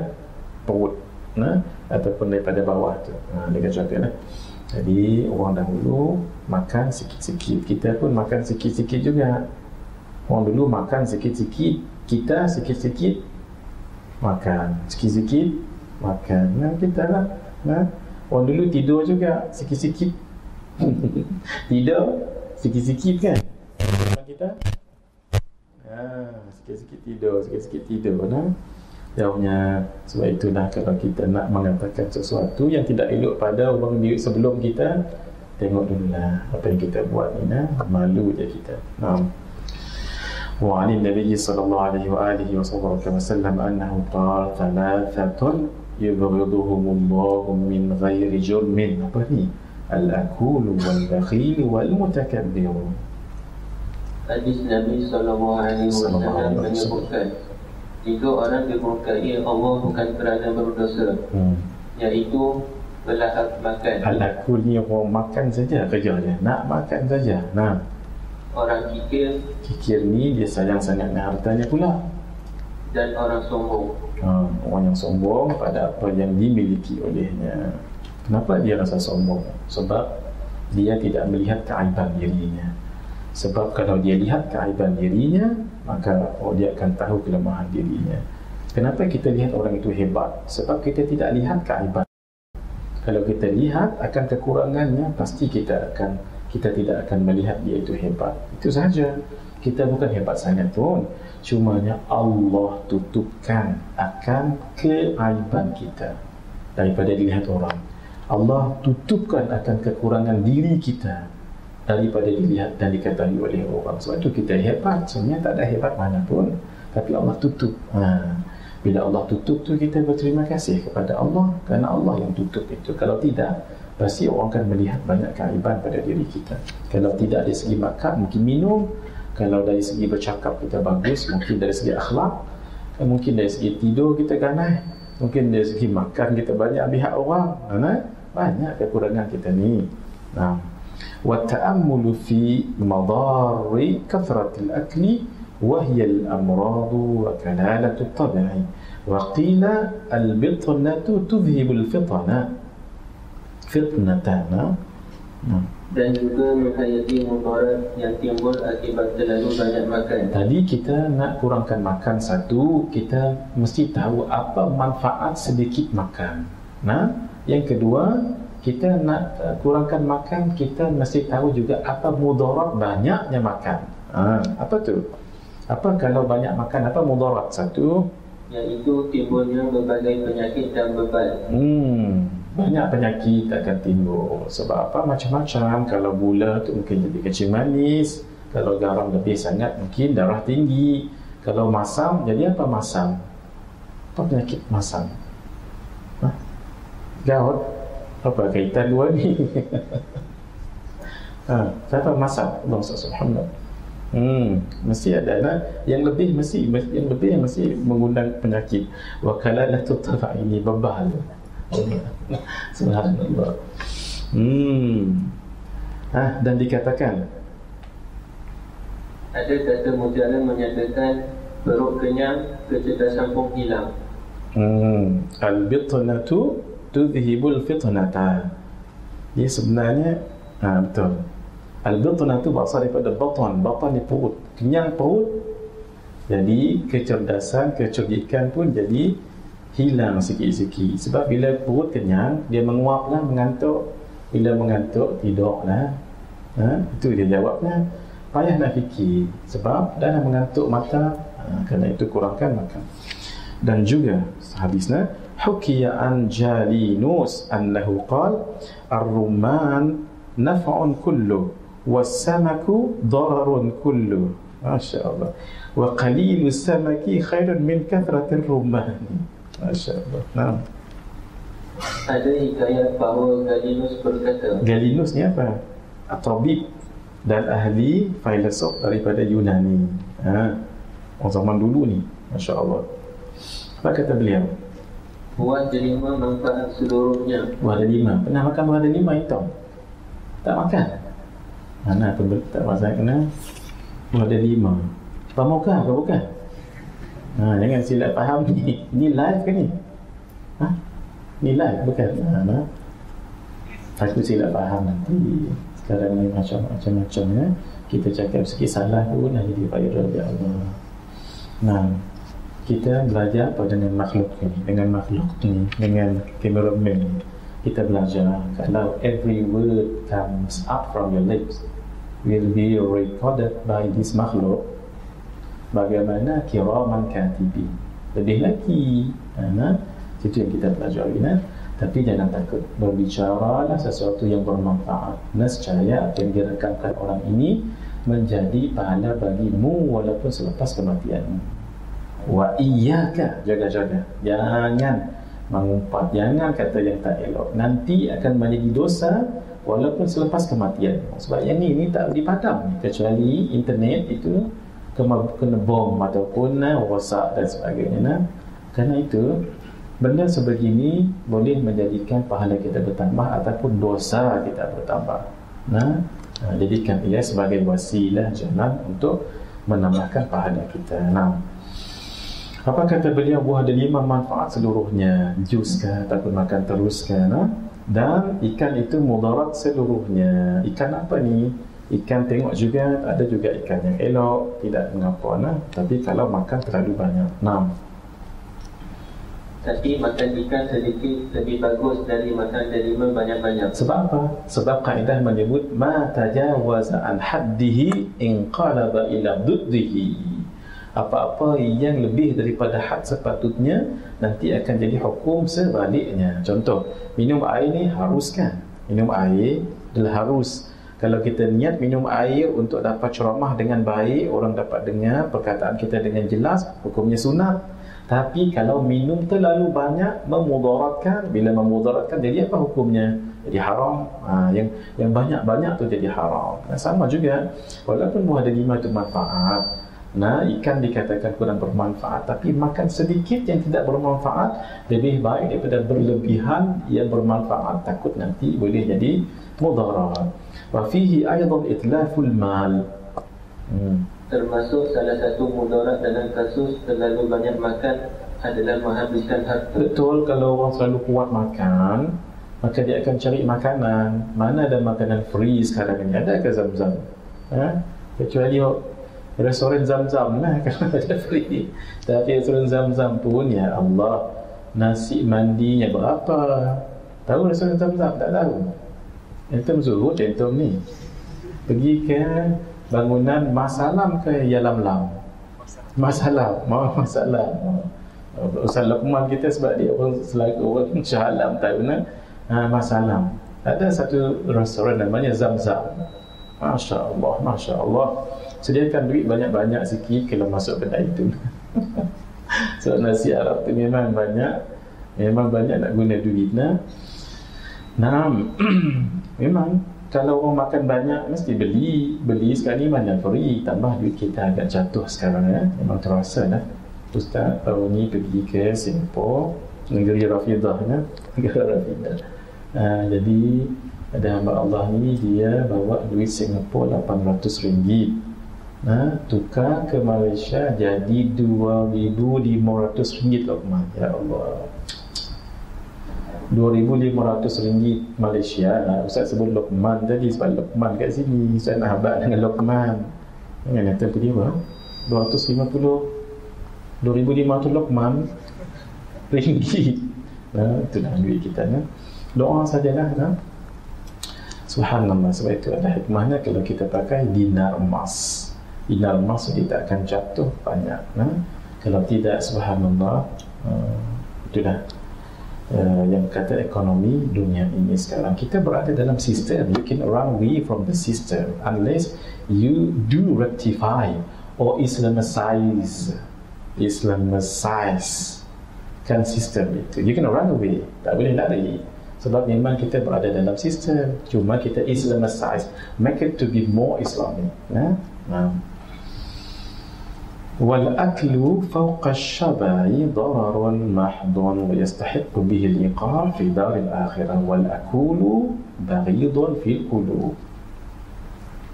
perut nah ataupun daripada bawah tu. Ha kata lah. jadi orang dahulu makan sikit-sikit. Kita pun makan sikit-sikit juga. Orang dulu makan sikit-sikit kita sikit-sikit makan sikit-sikit makan. Nah kita lah nah orang dulu tidur juga sikit-sikit. Tidur sikit-sikit kan? Kita? Ha, sikit-sikit tidur sikit-sikit tidur nah jauhnya sebab itu dah kalau kita nak mengatakan sesuatu yang tidak elok pada orang di sebelum kita tengok dulu lah apa yang kita buat ni nah malu je kita. Nah وعن النبي صلى الله عليه وآله وسلم أنه قال ثلاثة يبغضهم الله من غير جرم الأكول والبخيل والمتكبر Hadis Nabi Sallallahu Alaihi Wasallam menyebutkan tiga orang dimurkai Allah bukan kerana berdosa, hmm. iaitu belahak makan. Al-akul ni orang makan saja kerja dia, nak makan saja. Nah, orang kikir. Kikir ni dia sayang sangat dengan hartanya pula. Dan orang sombong. Ha, orang yang sombong pada apa yang dimiliki olehnya. Kenapa dia rasa sombong? Sebab dia tidak melihat keaiban dirinya. Sebab kalau dia lihat keaiban dirinya maka oh, dia akan tahu kelemahan dirinya. Kenapa kita lihat orang itu hebat? Sebab kita tidak lihat keaiban. Kalau kita lihat akan kekurangannya pasti kita akan kita tidak akan melihat dia itu hebat. Itu saja. Kita bukan hebat sangat pun. Cumanya Allah tutupkan akan keaiban kita daripada dilihat orang. Allah tutupkan akan kekurangan diri kita daripada dilihat dan diketahui oleh orang sebab itu kita hebat sebenarnya tak ada hebat mana pun tapi Allah tutup ha. bila Allah tutup tu kita berterima kasih kepada Allah kerana Allah yang tutup itu kalau tidak pasti orang akan melihat banyak keaiban pada diri kita kalau tidak dari segi makan mungkin minum kalau dari segi bercakap kita bagus mungkin dari segi akhlak mungkin dari segi tidur kita ganas mungkin dari segi makan kita banyak pihak orang mana banyak kekurangan kita ni nah والتأمل في مضار كثرة الأكل وهي الأمراض وكلالة الطبع وقيل البطنة تذهب الفطنة fitnatan dan juga menghayati mudarat yang timbul akibat terlalu banyak makan. Tadi kita nak kurangkan makan satu, kita mesti tahu apa manfaat sedikit makan. Nah, yang kedua, kita nak uh, kurangkan makan kita mesti tahu juga apa mudarat banyaknya makan ha, apa tu? Apa kalau banyak makan apa mudarat satu? Iaitu timbulnya berbagai penyakit dan beban. Hmm, banyak penyakit akan timbul. Sebab apa? Macam-macam. Kalau gula tu mungkin jadi kecil manis. Kalau garam lebih sangat mungkin darah tinggi. Kalau masam jadi apa masam? Apa penyakit masam? Ha? gout apa kaitan dua ni? Ha, siapa masak Allah subhanahu hmm mesti ada nah? yang lebih mesti yang lebih yang mesti mengundang penyakit. Wa kalalah tutfa ini bebal subhanallah. Hmm. Ah dan dikatakan? Ada kata mutiara menyatakan perut kenyang kecerdasan pun hilang. Hmm. Al-bitnatu tudhibul fitnata. Dia sebenarnya ha, betul. Al-bitnah tu berasal daripada batan batan ni perut. Kenyang perut jadi kecerdasan kecerdikan pun jadi hilang sikit-sikit. Sebab bila perut kenyang dia menguaplah mengantuk. Bila mengantuk tidurlah. Ha? itu dia jawabnya payah nak fikir. Sebab dah mengantuk mata ha, kerana itu kurangkan makan dan juga habisnya hukiya an jalinus annahu qal ar-rumman naf'un kullu was-samaku dararun kullu. Masyaallah wa qalilu samaki khairun min kathratir rumman. Masya-Allah. Ada hikayat bahawa Galinus berkata Galinus ni apa? Atobik dan ahli filosof daripada Yunani ha. Orang zaman dulu ni Masya Allah Apa kata beliau? Buah delima manfaat seluruhnya Buah delima Pernah makan buah delima itu? Tak makan? Mana tu tak masak kena Buah delima Pemokah ke bukan? Ha, jangan silap faham ni Ni live ke ni? Ha? Ni live bukan? Ha, nah. Aku silap faham nanti Sekarang ni macam-macam ya. Kita cakap sikit salah pun Dah jadi viral Ya Allah Nah kita belajar apa dengan makhluk ini dengan makhluk ini dengan cameraman ini kita belajar kalau every word comes up from your lips will be recorded by this makhluk bagaimana kiraman katibi lebih lagi nah, itu yang kita belajar ini tapi jangan takut berbicara lah sesuatu yang bermanfaat. Nescaya apa yang direkamkan orang ini menjadi pahala bagimu walaupun selepas kematianmu. Wa iyyaka jaga-jaga. Jangan mengumpat. Jangan kata yang tak elok. Nanti akan menjadi dosa walaupun selepas kematian sebab yang ni ni tak dipadam. Kecuali internet itu kena bom ataupun uh, rosak dan sebagainya nah. kerana itu benda sebegini boleh menjadikan pahala kita bertambah ataupun dosa kita bertambah nah jadikan ia sebagai wasilah jalan untuk menambahkan pahala kita nah apa kata beliau buah delima manfaat seluruhnya Jus ke ataupun makan terus ke ha? Dan ikan itu mudarat seluruhnya Ikan apa ni? Ikan tengok juga ada juga ikan yang elok Tidak mengapa nah? Tapi kalau makan terlalu banyak Enam tapi makan ikan sedikit lebih bagus dari makan delima banyak-banyak. Sebab apa? Sebab kaedah menyebut ma tajawaza an haddihi in qalaba ila duddihi apa-apa yang lebih daripada had sepatutnya nanti akan jadi hukum sebaliknya contoh minum air ni harus kan minum air adalah harus kalau kita niat minum air untuk dapat ceramah dengan baik orang dapat dengar perkataan kita dengan jelas hukumnya sunat. Tapi kalau minum terlalu banyak memudaratkan. Bila memudaratkan jadi apa hukumnya? Jadi haram. Ha, yang yang banyak-banyak tu jadi haram. Nah, sama juga walaupun buah delima itu manfaat Nah, ikan dikatakan kurang bermanfaat tapi makan sedikit yang tidak bermanfaat lebih baik daripada berlebihan yang bermanfaat takut nanti boleh jadi mudarat. Aidan itlaful mal. Hmm. Termasuk salah satu mudarat dalam kasus terlalu banyak makan adalah menghabiskan harta. Betul kalau orang selalu kuat makan, maka dia akan cari makanan. Mana ada makanan free sekarang ini? Ada ke zam-zam? Ha? Kecuali restoran zam-zam lah kalau ada free tapi restoran zam-zam pun ya Allah nasi mandinya berapa tahu restoran zam-zam tak tahu Antum suruh contoh ni pergi ke bangunan Masalam ke Yalam Lam? Masalam mau Masalam Ustaz Luqman kita sebab dia orang selaku orang Syahalam tahu nak ha, Masalam ada satu restoran namanya Zam-Zam. Masya Allah Masya Allah sediakan duit banyak-banyak sikit kalau masuk kedai itu. So nasi Arab tu memang banyak memang banyak nak guna duit nah nah memang kalau orang makan banyak mesti beli. Beli sekali banyak free tambah duit kita agak jatuh sekarang ya memang terasa lah Ustaz tahun ni pergi ke Singapore negeri Rafidah ya negara Rafidah. Uh, jadi ada hamba Allah ni dia bawa duit Singapore 800 ringgit. Ha, tukar ke Malaysia jadi 2,500 ringgit Lokman ya Allah 2,500 ringgit Malaysia ha, Ustaz sebut Lokman tadi sebab Lokman kat sini Ustaz nak habak dengan Lokman yang kata apa dia 250 2,500 Lokman ringgit ha, itu dah duit kita ha. doa sajalah ha. Subhanallah sebab itu ada hikmahnya kalau kita pakai dinar emas maksud dia tak akan jatuh banyak nah? Kalau tidak subhanallah uh, Itulah uh, Yang kata ekonomi dunia ini sekarang Kita berada dalam sistem You can run away from the system Unless you do rectify Or Islamicize. Islamicize. Kan sistem itu. You can run away. Tak boleh lari. Sebab memang kita berada dalam sistem. Cuma kita Islamicize. Make it to be more Islamic. Nah? Nah. والأكل فوق الشبع ضرر محض ويستحق به الإيقاع في دار الآخرة والأكول بغيض في القلوب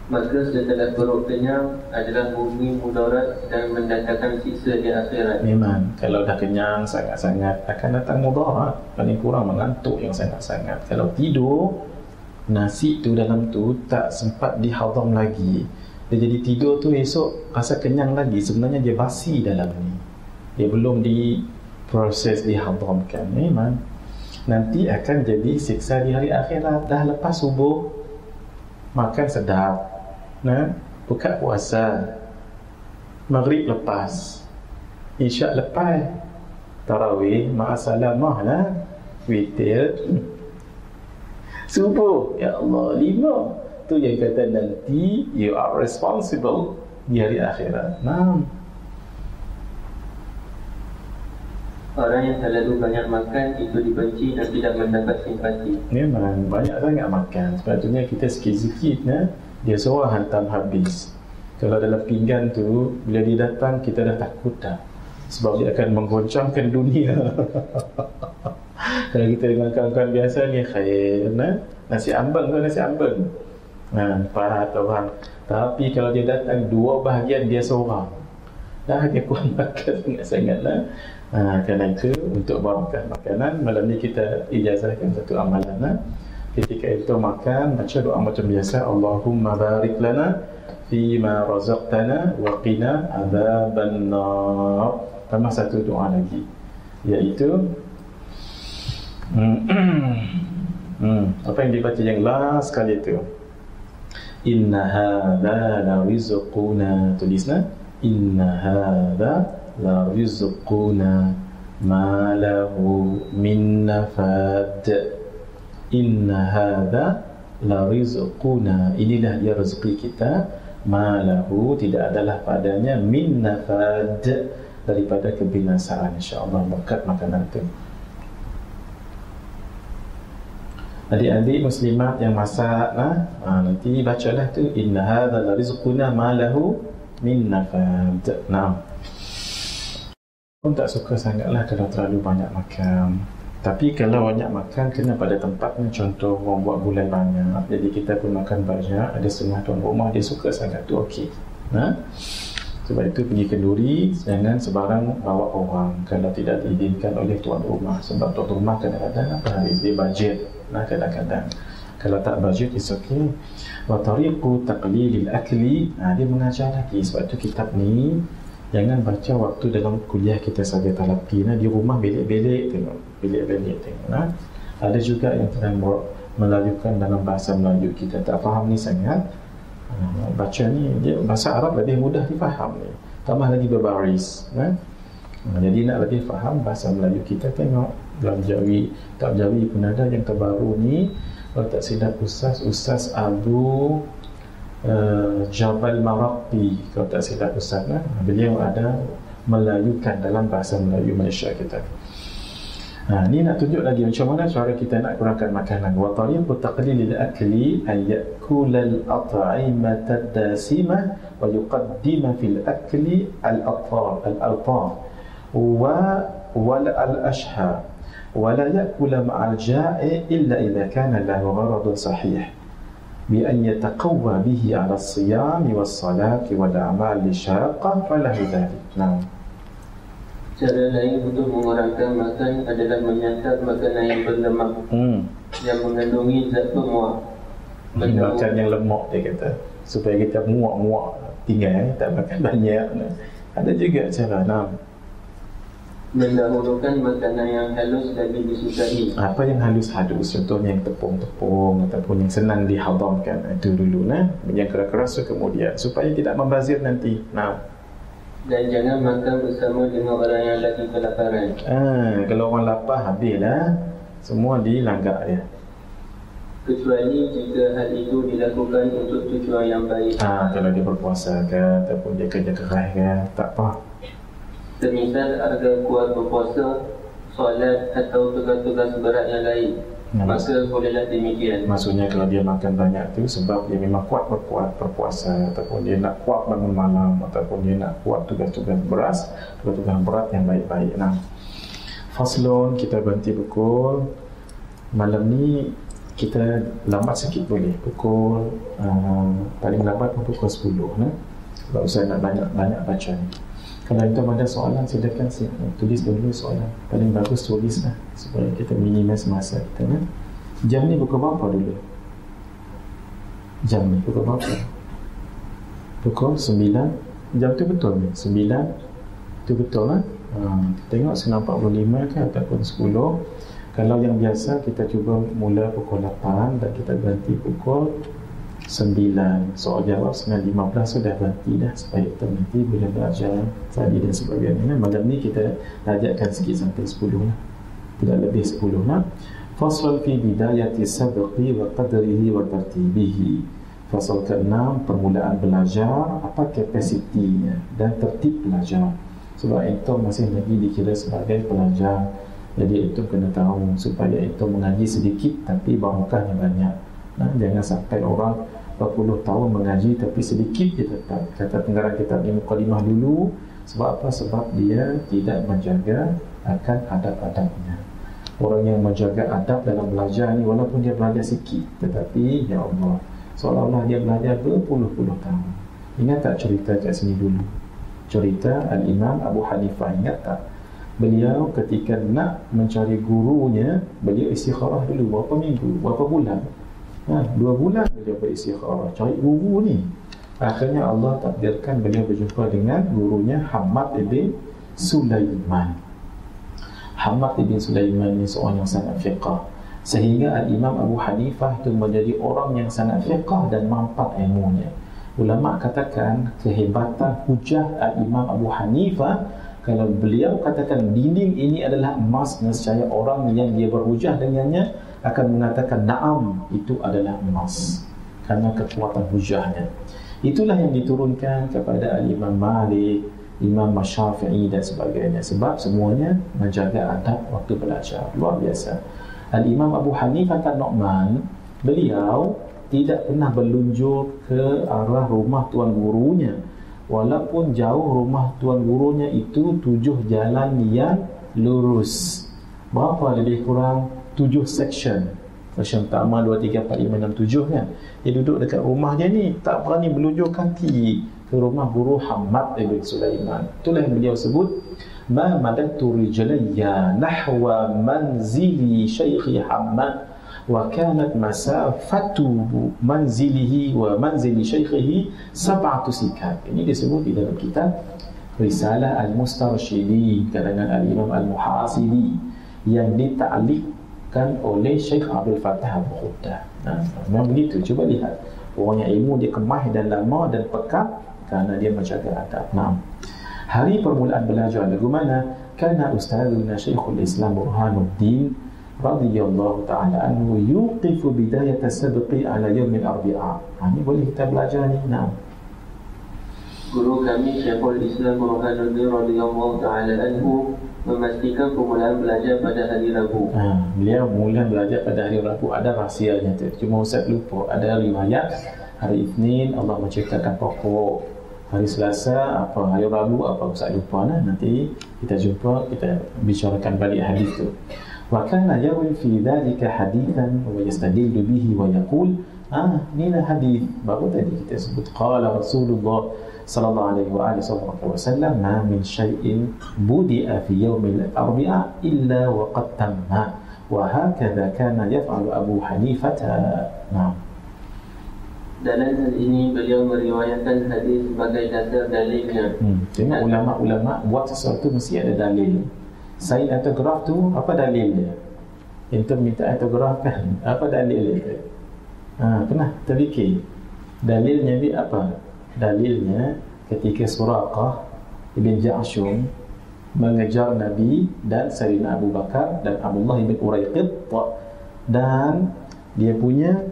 Maka setelah perut kenyang adalah bumi mudarat dan mendatangkan siksa di akhirat. Memang, kalau dah kenyang sangat-sangat akan datang mudarat. Paling kurang mengantuk yang sangat-sangat. Kalau tidur, nasi tu dalam tu tak sempat dihadam lagi dia jadi tidur tu esok rasa kenyang lagi. Sebenarnya dia basi dalam ni. Dia belum di proses dihadamkan memang. Nanti akan jadi siksa di hari akhirat. Dah lepas subuh makan sedap. Nah buka puasa. Maghrib lepas. Isyak lepas. Tarawih ma'asalamah lah. Witir. Subuh. Ya Allah lima itu yang kata nanti you are responsible di hari akhirat. Nah. Orang yang terlalu banyak makan itu dibenci dan tidak mendapat simpati. Memang banyak sangat makan. Sepatutnya kita sikit-sikit ya. Dia seorang hantam habis. Kalau dalam pinggan tu bila dia datang kita dah takut dah. Sebab dia akan menggoncangkan dunia. Kalau kita dengan kawan-kawan biasa ni khair, nah? nasi ambang tu nasi ambang. Ha, empat orang Tapi kalau dia datang dua bahagian dia seorang. Dah dia kuat makan sangat-sangat lah ha, Kerana itu untuk barakah makanan. Malam ni kita ijazahkan satu amalan ha. Ketika itu makan Baca doa macam biasa. Allahumma barik lana Fima razaqtana Wa qina azaban nar. Tambah satu doa lagi Iaitu hmm, hmm, Apa yang dibaca yang last kali itu Inna hadha la rizquna. Tulisna Inna hadha la rizquna ma lahu min nafad. Inna hadha la rizquna. Inilah dia rezeki kita. Malahu tidak adalah padanya min nafad daripada kebinasaan. Insyaallah berkat makanan itu adik-adik muslimat yang masak ha, ha, nanti bacalah tu inna hadha la rizquna malahu min nafad nah pun tak suka sangatlah kalau terlalu banyak makan. Tapi kalau banyak makan kena pada tempatnya contoh orang buat gulai banyak jadi kita pun makan banyak ada setengah tuan rumah dia suka sangat tu okey. Ha? sebab itu pergi kenduri jangan sebarang bawa orang. Kalau tidak diizinkan oleh tuan rumah. Sebab tuan rumah kadang-kadang apa dia budget nah kadang-kadang. Kalau tak budget is okay. Wa tariqu taqlilil akli. Ha, dia mengajar lagi. Sebab itu kitab ni Jangan baca waktu dalam kuliah kita saja talapi nah, Di rumah belik-belik tengok. Belik-belik tengok nah. Ada juga yang tengah melajukan dalam bahasa Melayu. Kita tak faham ni sangat. Baca ni dia, Bahasa Arab lebih mudah difaham ni. Tambah lagi berbaris nah. Uh, jadi nak lebih faham bahasa Melayu kita tengok Dalam Jawi Tak Jawi pun ada yang terbaru ni. Kalau tak silap Ustaz Ustaz Abu uh, Jabal Marapi kalau tak silap Ustaz lah. beliau ada melayukan dalam bahasa Melayu Malaysia kita. Ha, ni nak tunjuk lagi macam mana cara kita nak kurangkan makanan. Wa tariqu taqlilil akli ay ya'kul al-at'imat ad-dasima wa yuqaddima fil akli al-athar al-altar wa wal al-ashha wa la ya'kul ma'al ja'i illa idha kana lahu gharadun sahih. بأن يتقوى به على الصيام والصلاة والأعمال الشاقة فله ذلك نعم Cara lain untuk mengurangkan makan adalah menyantap makanan yang berlemak hmm. yang mengandungi zat pemuak. Makan yang lemak dia kata supaya kita muak-muak tinggal tak makan banyak. Ada juga cara enam mendahulukan makanan yang halus lebih disukai. Apa yang halus-halus? Contohnya yang tepung-tepung ataupun yang senang dihadamkan. Itu dulu. Nah. Yang keras-keras kemudian. Supaya tidak membazir nanti. Nah. Dan jangan makan bersama dengan orang yang lagi kelaparan. Ah, kalau orang lapar, habislah. Semua dilanggak dia. Kecuali jika hal itu dilakukan untuk tujuan yang baik. Ah, kalau dia berpuasa ke, ataupun dia kerja keras ke, tak apa. Semisal harga kuat berpuasa Solat atau tugas-tugas berat yang lain. Ya, Maka bolehlah demikian. Maksudnya kalau dia makan banyak tu Sebab dia memang kuat berpuat berpuasa Ataupun dia nak kuat bangun malam Ataupun dia nak kuat tugas-tugas beras Tugas-tugas berat yang baik-baik. Nah. Faslon kita berhenti pukul. Malam ni kita lambat sikit boleh. Pukul uh, Paling lambat pukul 10 nah. Sebab saya nak banyak-banyak baca ni kalau kita ada soalan, silakan tulis dulu soalan. Paling bagus tulis lah supaya kita minimis masa kita. Kan? Jam ni pukul berapa dulu? Jam ni pukul berapa? Pukul sembilan. Jam tu betul ni? Sembilan. Tu betul lah. Ha, tengok senang 45 ke ataupun 10 kalau yang biasa kita cuba mula pukul 8 dan kita berhenti pukul sembilan. Soal jawab sembilan lima belas sudah berhenti dah supaya kita nanti boleh belajar tadi dan sebagainya. Malam ni kita tajatkan sikit sampai sepuluh lah. Tidak lebih sepuluh lah. Fasal fi bidayati sabqi wa qadrihi wa tartibihi. Fasal ke-6 permulaan belajar apa kapasitinya dan tertib belajar. Sebab itu masih lagi dikira sebagai pelajar. Jadi itu kena tahu supaya itu mengaji sedikit tapi barokahnya banyak. Nah, jangan sampai orang 40 tahun mengaji tapi sedikit dia tetap. Kata penggarang kitab ini mukadimah dulu. Sebab apa? sebab dia tidak menjaga akan adab-adabnya. Orang yang menjaga adab dalam belajar ni walaupun dia belajar sikit tetapi ya Allah seolah-olah dia belajar berpuluh-puluh tahun. Ingat tak cerita kat sini dulu? Cerita Al-Imam Abu Hanifah ingat tak? Beliau ketika nak mencari gurunya beliau istikharah dulu berapa minggu berapa bulan ha, dua bulan beliau beristikharah cari guru ni. Akhirnya Allah takdirkan beliau berjumpa dengan gurunya Hamad ibn Sulaiman. Hamad ibn Sulaiman ni seorang yang sangat fiqah. Sehingga Al-Imam Abu Hanifah itu menjadi orang yang sangat fiqah dan mampat ilmunya. Ulama katakan kehebatan hujah Al-Imam Abu Hanifah kalau beliau katakan dinding ini adalah emas nescaya orang yang dia berhujah dengannya akan mengatakan na'am itu adalah emas kerana kekuatan hujahnya. Itulah yang diturunkan kepada al-Imam Malik Imam Syafi'i dan sebagainya. Sebab semuanya menjaga adab waktu belajar. Luar biasa. Al-Imam Abu Hanifah Nu'man beliau tidak pernah berlunjur ke arah rumah tuan gurunya. Walaupun jauh rumah tuan gurunya itu tujuh jalan yang lurus. Berapa lebih kurang tujuh section. Macam Taman 2, 3, 4, 5, 6, 7 kan? Dia duduk dekat rumah dia ni tak berani melunjuk kaki. Ke rumah guru Hamad Ibn Sulaiman. Itulah yang beliau sebut ma madatu rijalaya nahwa manzili syaikhi Hamad wa kanat masafatu manzilihi wa manzili syaikhihi sab'atu sikat. Ini disebut di dalam kitab Risalah Al-Mustarshidi Kadangan Al-Imam Al-Muhasidi Yang ditaklik ditaklikkan oleh Syekh Abdul Fattah Abu Khuddah nah, memang begitu, cuba lihat orang yang ilmu dia kemah dan lama dan pekat kerana dia menjaga adab nah. hari permulaan belajar lagu mana kerana Ustazuna Syekhul Islam Burhanuddin radhiyallahu taala anhu yuqifu bidayat as-sabqi ala yawm al-arbi'a. Ha, ini boleh kita belajar ni. Nah. Guru kami Syekhul Islam Burhanuddin radhiyallahu taala anhu memastikan permulaan belajar pada hari Rabu. Ha, beliau mula belajar pada hari Rabu ada rahsianya tu. Cuma Ustaz lupa ada riwayat hari Isnin Allah menceritakan pokok. Hari Selasa apa hari Rabu apa Ustaz lupa nah nanti kita jumpa kita bicarakan balik hadis tu. Wa kana yawi fi dhalika hadithan wa yastadillu bihi wa yaqul ah ni lah hadis baru tadi kita sebut qala Rasulullah sallallahu alaihi wa alihi wasallam ma min syai'in budi'a fi yaumil arbi'a illa wa qad tamma wa hakadha kana yaf'alu abu Hanifah. Nah, dan hal ini beliau meriwayatkan hadis sebagai dasar dalilnya. Hmm. Tengok kan? ulama-ulama buat sesuatu mesti ada dalil. Saya autograf tu apa dalilnya? Itu minta autograf kan? Apa dalilnya? Ha, pernah terfikir dalilnya ni apa? Dalilnya ketika Suraqah Ibn Ja'shum mengejar Nabi dan Sayyidina Abu Bakar dan Abdullah Ibn Uraiqid dan dia punya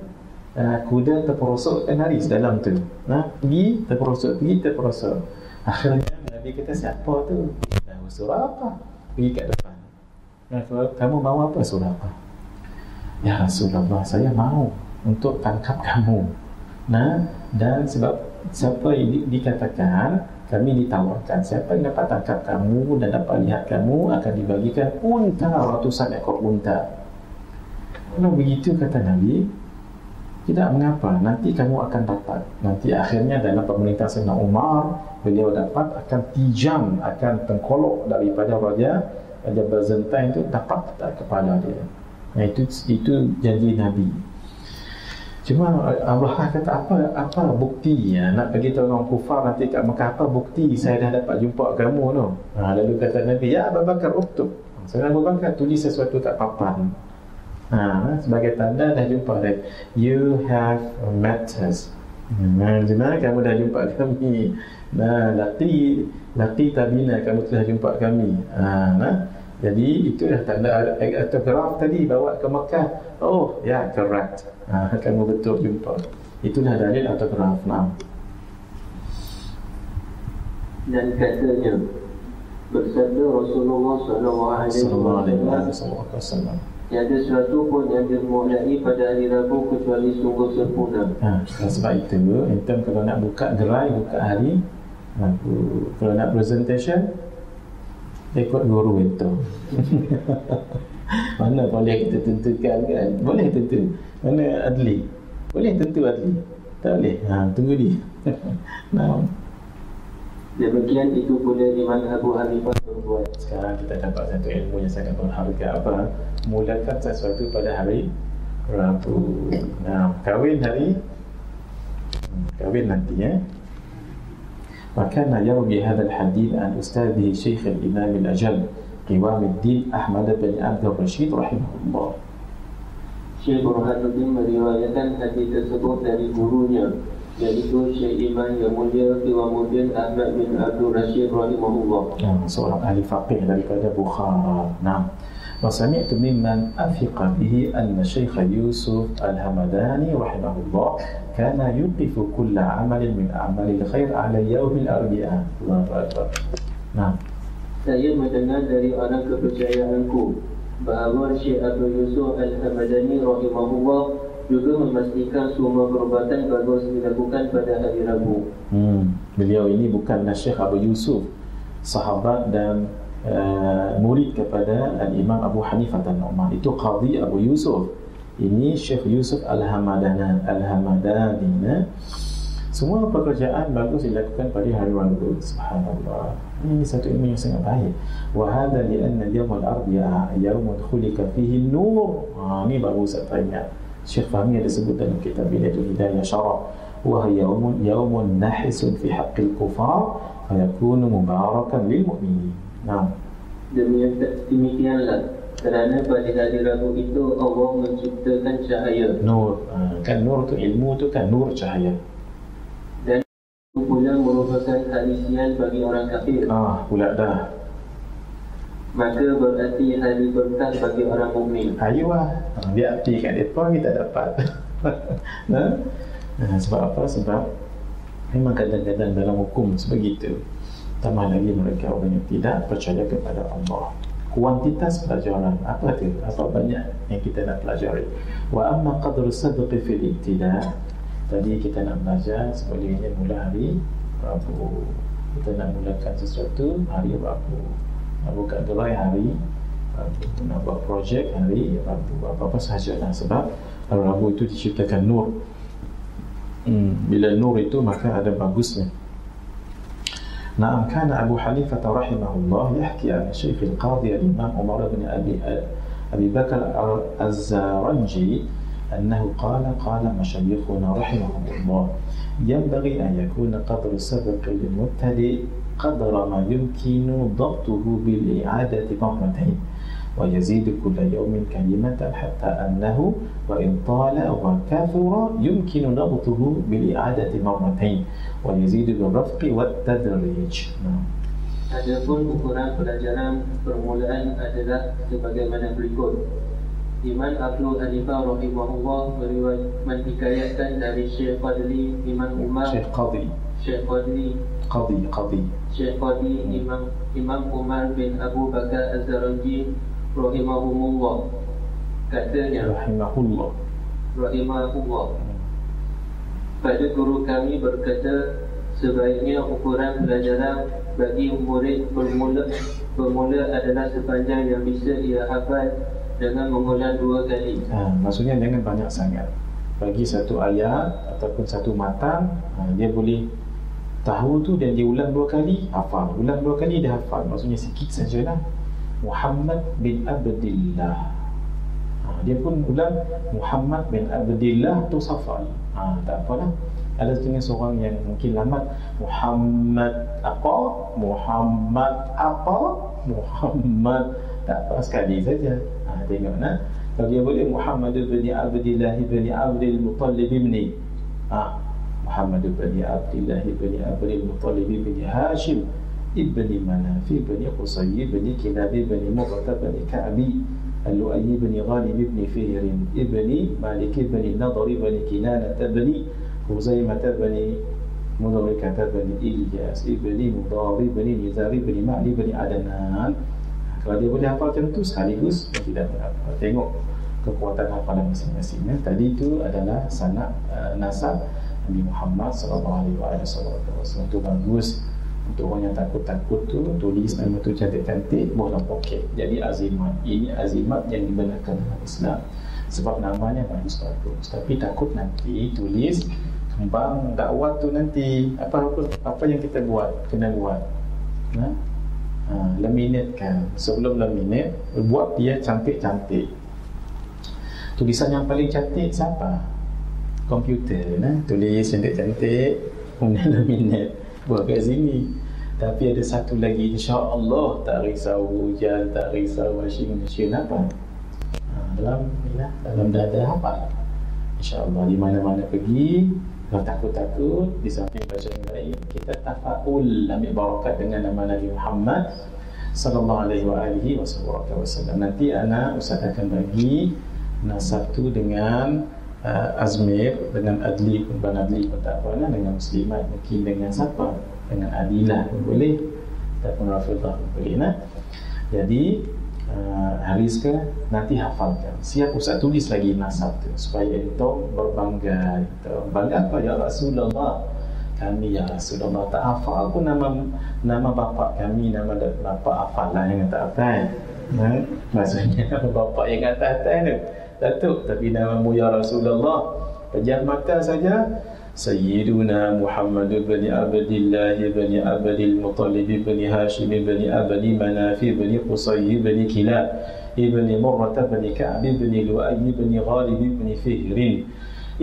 uh, kuda terperosok haris dalam tu nah, pergi terperosok pergi terperosok akhirnya Nabi kata siapa tu? Suraqah pergi kat depan Rasul, kamu mahu apa surah apa? Ya Rasulullah, saya mahu untuk tangkap kamu. Nah, dan sebab siapa di, dikatakan kami ditawarkan siapa yang dapat tangkap kamu dan dapat lihat kamu akan dibagikan unta ratusan ekor unta. Kalau begitu kata Nabi, tidak mengapa, nanti kamu akan dapat. Nanti akhirnya dalam pemerintah Sayyidina Umar, beliau dapat akan tijam, akan tengkolok daripada raja Raja Byzantine itu dapat kepala dia. Nah, itu itu janji Nabi. Cuma Allah kata apa apa bukti ya nak bagi tahu orang kufar nanti kat Mekah apa bukti saya dah dapat jumpa kamu tu. Ha, lalu kata Nabi ya Abu Bakar uktub. Saya Abu Bakar tulis sesuatu tak papan. Ha, sebagai tanda dah jumpa dia. You have met us. Nah, kamu dah jumpa kami? Nah, lati lati tabina kamu telah jumpa kami. Ha, nah. Jadi itu dah tanda autograf tadi bawa ke Mekah. Oh, ya, correct. Ha, kamu betul jumpa. Itulah dalil autograf. Nah. Dan katanya bersabda Rasulullah sallallahu alaihi wasallam. Tiada sesuatu pun yang dimulai pada hari Rabu kecuali sungguh sempurna. Ha, sebab itu, intan kalau nak buka gerai, buka hari Rabu. Kalau nak presentation, ikut guru itu mana boleh kita tentukan kan boleh tentu mana adli boleh tentu adli tak boleh ha, tunggu dia nah. demikian itu pula di mana Abu Hanifah berbuat sekarang kita dapat satu ilmu yang sangat berharga apa mulakan sesuatu pada hari Rabu nah kahwin hari kahwin nanti ya وكان يروي هذا الحديث عن أستاذه شيخ الإمام الأجل قوام الدين أحمد بن عبد الرشيد رحمه الله. شيخ هذا الدين رواية التي تثبت لجهود يجد الشيخ إيمان المدير قوام الدين أحمد بن عبد الرشيد رحمه الله. نعم صورة أهل فقه ذلك بخارى. نعم. وسمعت ممن أثق به أن الشيخ يوسف الهمداني رحمه الله كان يوقف كل عمل من أعمال الخير على يوم الأربعاء. الله أكبر. نعم. Saya mendengar dari orang kepercayaanku bahawa Syekh Abdul Yusuf Al-Hamadani rahimahullah juga memastikan semua perubatan bagus dilakukan pada hari Rabu. Hmm. Beliau ini bukan Syekh Abu Yusuf, sahabat dan uh, murid kepada Al-Imam Abu Hanifah dan Umar. Itu Qadhi Abu Yusuf. Ini Syekh Yusuf Al-Hamadana Al-Hamadani. Semua pekerjaan bagus dilakukan pada hari Rabu. Subhanallah. Ini satu ilmu yang sangat baik. Wa hadha li anna yawm al-arbi'a yawm khulika fihi nur. Ha, ini baru saya tanya. Syekh Fahmi ada sebut dalam kitab Bidatul Hidayah Syarah. Wa yawm yawm nahisun fi haqqil kufar fa yakunu mubarakan lil mu'minin. Nah. Demikianlah kerana pada hari Rabu itu Allah menciptakan cahaya. Nur. Ha, kan nur tu ilmu tu kan nur cahaya sial bagi orang kafir. Ah, pula dah. Maka berarti hari berkah bagi orang mukmin. Ayuh lah. Dia arti kat mereka, kita dapat. nah? nah, sebab apa? Sebab memang kadang-kadang dalam hukum sebegitu. Tambah lagi mereka orang yang tidak percaya kepada Allah. Kuantitas pelajaran apa tu? Apa banyak yang kita nak pelajari? Wa amma qadru sadqi fil ibtida' Tadi kita nak belajar sebagainya mula hari Rabu Kita nak mulakan sesuatu hari Rabu. Nak buka gerai hari Rabu. Nak buat projek hari Rabu. Apa-apa sahajalah sebab hari Rabu itu diciptakan nur. Hmm. Bila nur itu maka ada bagusnya. Naam kana Abu Hanifah rahimahullah yahki an Syekh Al-Qadhi Al-Imam Umar bin Abi Abi Bakar أنه قال قال مشايخنا رحمهم الله ينبغي أن يكون قدر السبق للمبتدئ قدر ما يمكن ضبطه بالإعادة مرتين ويزيد كل يوم كلمة حتى أنه وإن طال وكثر يمكن ضبطه بالإعادة مرتين ويزيد بالرفق والتدريج Adapun ukuran pelajaran permulaan adalah sebagaimana berikut. Imam Abdul Hanifah rahimahullah menghikayatkan dari Syekh Fadli Imam Umar Syekh Qadhi Syekh Fadli Qadhi Qadhi Syekh Fadli Imam Imam Umar bin Abu Bakar Az-Zaranji rahimahumullah. Katanya rahimahullah. Rahimahullah. Pada guru kami berkata sebaiknya ukuran pelajaran bagi murid bermula bermula adalah sepanjang yang bisa ia hafal dengan mengulang dua kali. Ha, maksudnya jangan banyak sangat. Bagi satu ayat ataupun satu matan, ha, dia boleh tahu tu dan dia ulang dua kali, hafal. Ulang dua kali dia hafal. Maksudnya sikit sajalah. Muhammad bin Abdillah. Ha, dia pun ulang Muhammad bin Abdillah tu hafal. Ha, tak apalah. Ada setengah seorang yang mungkin lambat Muhammad apa? Muhammad apa? Muhammad tak apa sekali saja tengok nah. Kalau dia boleh Muhammad bin Abdullah bin Abdul Muttalib bin ha. Muhammad bin Abdullah bin Abdul Muttalib bin Hashim ibni Manafi bin Qusay bin Kilab bin Murrah bin Ka'bi Al-Lu'ayy bin Ghalib bin Fihr ibni Malik bin Nadr bin Kinanah bin Huzaimah bin مدركة بن إلياس ابن مضارب بن نزار بن معلي بن عدنان kalau dia boleh hafal macam tu sekaligus dia tidak berapa tengok kekuatan hafalan masing-masing ya. tadi itu adalah sanad uh, nasab Nabi Muhammad sallallahu alaihi wasallam. Itu bagus. Untuk orang yang takut-takut tu tulis nama tu cantik-cantik boleh poket. Jadi azimat. Ini azimat yang dibenarkan dalam Islam. Sebab namanya bagus bagus. Tapi takut nanti tulis kembang dakwah tu nanti. Apa apa apa yang kita buat kena buat. Nah ha, laminatekan sebelum laminate buat dia cantik-cantik. Tulisan yang paling cantik siapa? komputer nah? tulis cantik-cantik kemudian laminate. Buat kat sini. Tapi ada satu lagi insya-Allah tak risau hujan tak risau washing machine apa? Ha, dalam ya, dalam dada apa insya-Allah di mana-mana pergi kalau takut-takut di samping baca lain kita tafaul ambil barakat dengan nama Nabi Muhammad sallallahu alaihi wa alihi wasallam. Nanti anak ustaz akan bagi nasab tu dengan uh, Azmir dengan Adli pun Ban Adli pun tak apa dengan Muslimat mungkin dengan siapa dengan Adilah pun boleh ataupun Rafidah pun boleh nah. jadi Haris ke nanti hafalkan siap Ustaz tulis lagi nasab tu supaya itu berbangga itu bangga apa? Ya Rasulullah. Kami ya Rasulullah tak hafal pun nama nama bapa kami nama bapa hafal lah yang tak hafal nah, maksudnya nama bapa yang atas atas tu. Datuk tapi namamu ya Rasulullah. Pejam mata saja سيدنا محمد بن عبد الله بن عبد المطلب بن هاشم بن عبد مناف بن قصي بن كلاب ابن مرة بن كعب بن لؤي بن غالب بن فهر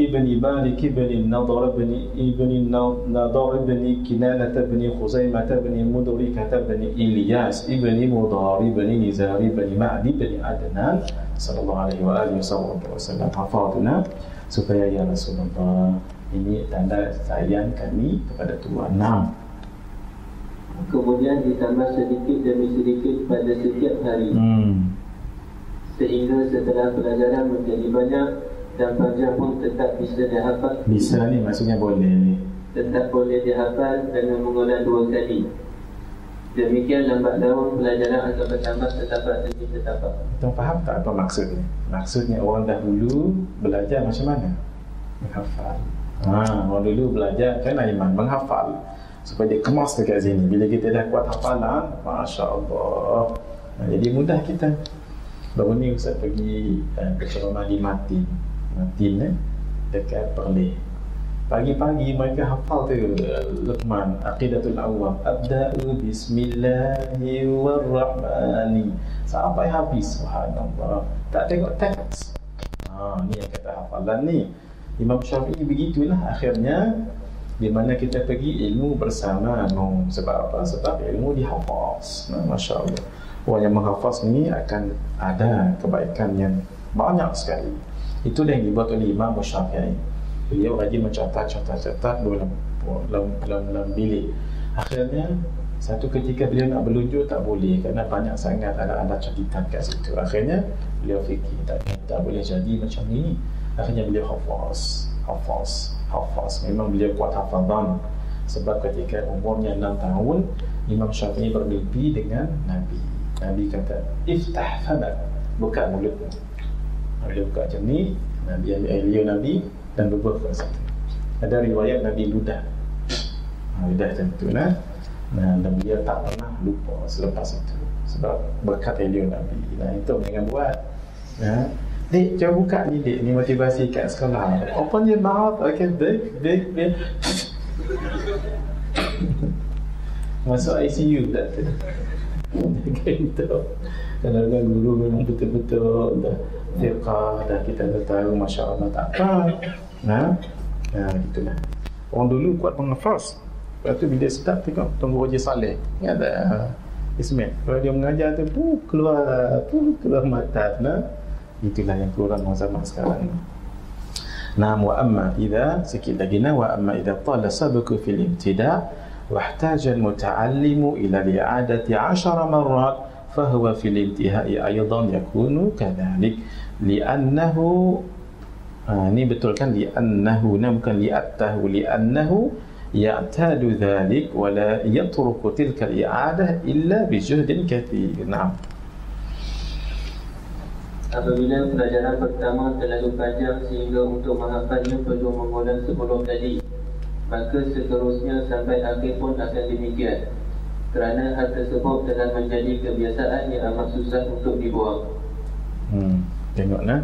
ابن مالك بن النضر بن ابن النضر بن كنانة بن خزيمة بن مدركة بن إلياس ابن مضار بن نزار بن معدي بن عدنان صلى الله عليه وآله وصحبه وسلم حفاظنا سفيا يا رسول الله. Ini tanda sayang kami kepada Tuhan. Enam. Kemudian ditambah sedikit demi sedikit pada setiap hari. Hmm. Sehingga setelah pelajaran menjadi banyak, dan baca pun tetap bisa dihafal bisa ni maksudnya boleh tetap boleh dihafal dengan mengulang dua kali demikian lambat laun pelajaran akan bertambah setapak demi setapak tuan faham tak apa maksudnya maksudnya orang dahulu belajar macam mana menghafal ha, orang dulu belajar kan iman menghafal supaya dia kemas dekat sini. Bila kita dah kuat hafalan Masya Allah nah, jadi mudah kita. Baru ni Ustaz pergi uh, ke ceramah di Mati Matin eh, dekat Perlis. Pagi-pagi mereka hafal tu Luqman Aqidatul Awam Abda'u Bismillahirrahmanirrahim Sampai habis Subhanallah. Tak tengok teks. Ha, Ni yang kata hafalan ni Imam Syafi'i begitulah akhirnya di mana kita pergi ilmu bersama no. sebab apa? sebab ilmu dihafaz nah, Masya Allah orang yang menghafaz ni akan ada kebaikan yang banyak sekali itu yang dibuat oleh Imam Syafi'i. Beliau rajin mencatat, catat, catat dalam dalam dalam, dalam bilik. Akhirnya satu ketika beliau nak berlujur tak boleh kerana banyak sangat ada ada catatan kat situ. Akhirnya beliau fikir tak, tak boleh jadi macam ini. Akhirnya beliau hafaz, hafaz, hafaz. Memang beliau kuat hafazan. Sebab ketika umurnya 6 tahun, Imam Syafi'i bermimpi dengan Nabi. Nabi kata, "Iftah fadak." Buka mulutmu. Bila buka macam ni Nabi ambil air liur Nabi Dan berbuah kat situ Ada riwayat Nabi ludah ha, Ludah macam tu nah. nah, Dan dia tak pernah lupa selepas itu Sebab berkat liur Nabi Nah itu jangan buat nah. Dek, cuba buka ni dek Ni motivasi kat sekolah. Open your mouth Okay, dek, dek, dek Masuk ICU tak? Tu Gitu Kadang-kadang guru memang betul-betul dah fiqah dah kita dah tahu Masya Allah tak apa. Ha? ha, itulah orang dulu kuat menghafaz lepas tu bila sedap tengok tunggu Haji Saleh. Ingat tak? Ismail. Kalau dia mengajar tu puh, keluar puh, keluar mata nah? itulah yang kurang zaman sekarang نعم وأما إذا سكيل دقينا وأما إذا طال سبك في الابتداء واحتاج المتعلم إلى الإعادة عشر مرات فهو في الانتهاء أيضا يكون كذلك. لأنه يعني ini betulkan لأنه bukan لأته لأنه يعتاد ذلك ولا يترك تلك الإعادة إلا بجهد كثير. نعم. Apabila pelajaran pertama terlalu panjang sehingga untuk menghafalnya perlu mengulang sepuluh kali Maka seterusnya sampai akhir pun akan demikian. Kerana hal tersebut telah menjadi kebiasaan yang amat susah untuk dibuang. Hmm tengoklah.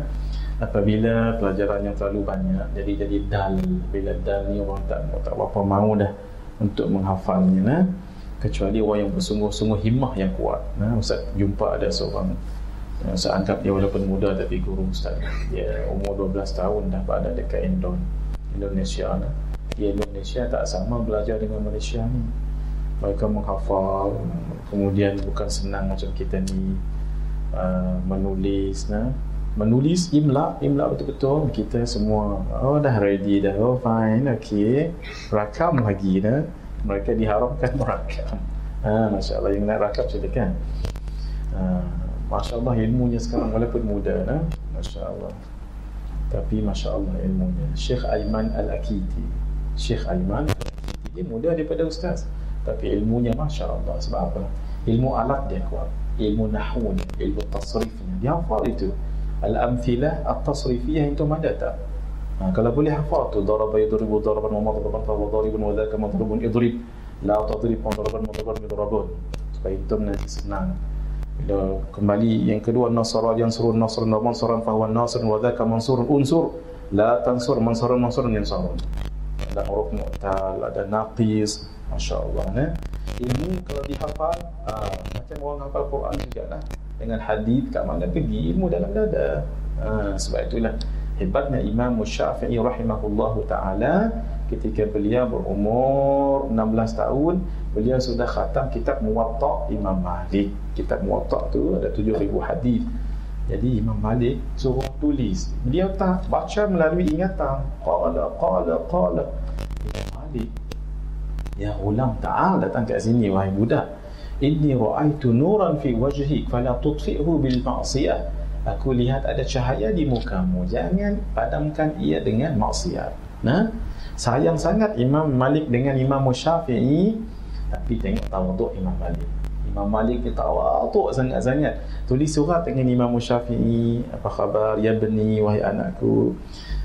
Apabila pelajaran yang terlalu banyak jadi jadi dal bila dal ni orang tak tak apa mahu dah untuk menghafalnya nah. Kecuali orang yang bersungguh-sungguh himmah yang kuat nah. Ustaz jumpa ada seorang yang saya anggap dia walaupun muda tapi guru ustaz. Dia umur 12 tahun dah berada dekat Indon Indonesia nah. di Indonesia tak sama belajar dengan Malaysia ni. Mereka menghafal kemudian bukan senang macam kita ni uh, menulis nah. Menulis imla imla betul-betul. Kita semua oh dah ready dah. Oh fine okey. Rakam lagi dah mereka diharapkan merakam Ha, Masya Allah yang nak rakam silakan. Ha, Masya Allah ilmunya sekarang walaupun muda. Ha? Masya Allah. Tapi Masya Allah ilmunya. Syekh Aiman Al-Akidi. Syekh Aiman Al-Akidi. Dia muda daripada Ustaz. Tapi ilmunya Masya Allah. Sebab apa? Ilmu alat dia kuat. Ilmu nahun. Ilmu tasrifnya. Dia hafal itu. Al-amthilah at-tasrifiyah itu ada tak? Ha, kalau boleh hafal tu daraba yadribu daraban wa madraban fa daribun wa dhaka madrubun idrib la tadrib madraban madraban madrabun supaya itu nanti senang bila kembali yang kedua nasara yang suruh nasr wa mansuran fa huwa nasr wa dhaka mansurun unsur la tansur mansuran mansurun yansarun ada huruf mu'tal ada naqis masya-Allah ne ilmu kalau dihafal ah, macam orang hafal Quran juga lah dengan hadis kat mana pergi ilmu dalam dada. Ah, sebab itulah hebatnya Imam Syafi'i rahimahullahu taala ketika beliau berumur 16 tahun beliau sudah khatam kitab Muwatta Imam Malik. Kitab Muwatta tu ada 7000 hadis. Jadi Imam Malik suruh tulis. Beliau tak baca melalui ingatan. Qala qala qala. Imam Malik ya ulam ta'al datang kat sini wahai budak. Inni ra'aitu nuran fi wajhik fala tutfi'hu bil ma'siyah. Aku lihat ada cahaya di mukamu. Jangan padamkan ia dengan maksiat. Nah sayang sangat Imam Malik dengan Imam Syafi'i. Tapi tengok tawaduk Imam Malik. Imam Malik dia tawaduk sangat-sangat. Tulis surat dengan Imam Syafi'i. Apa khabar? Ya beni wahai anakku.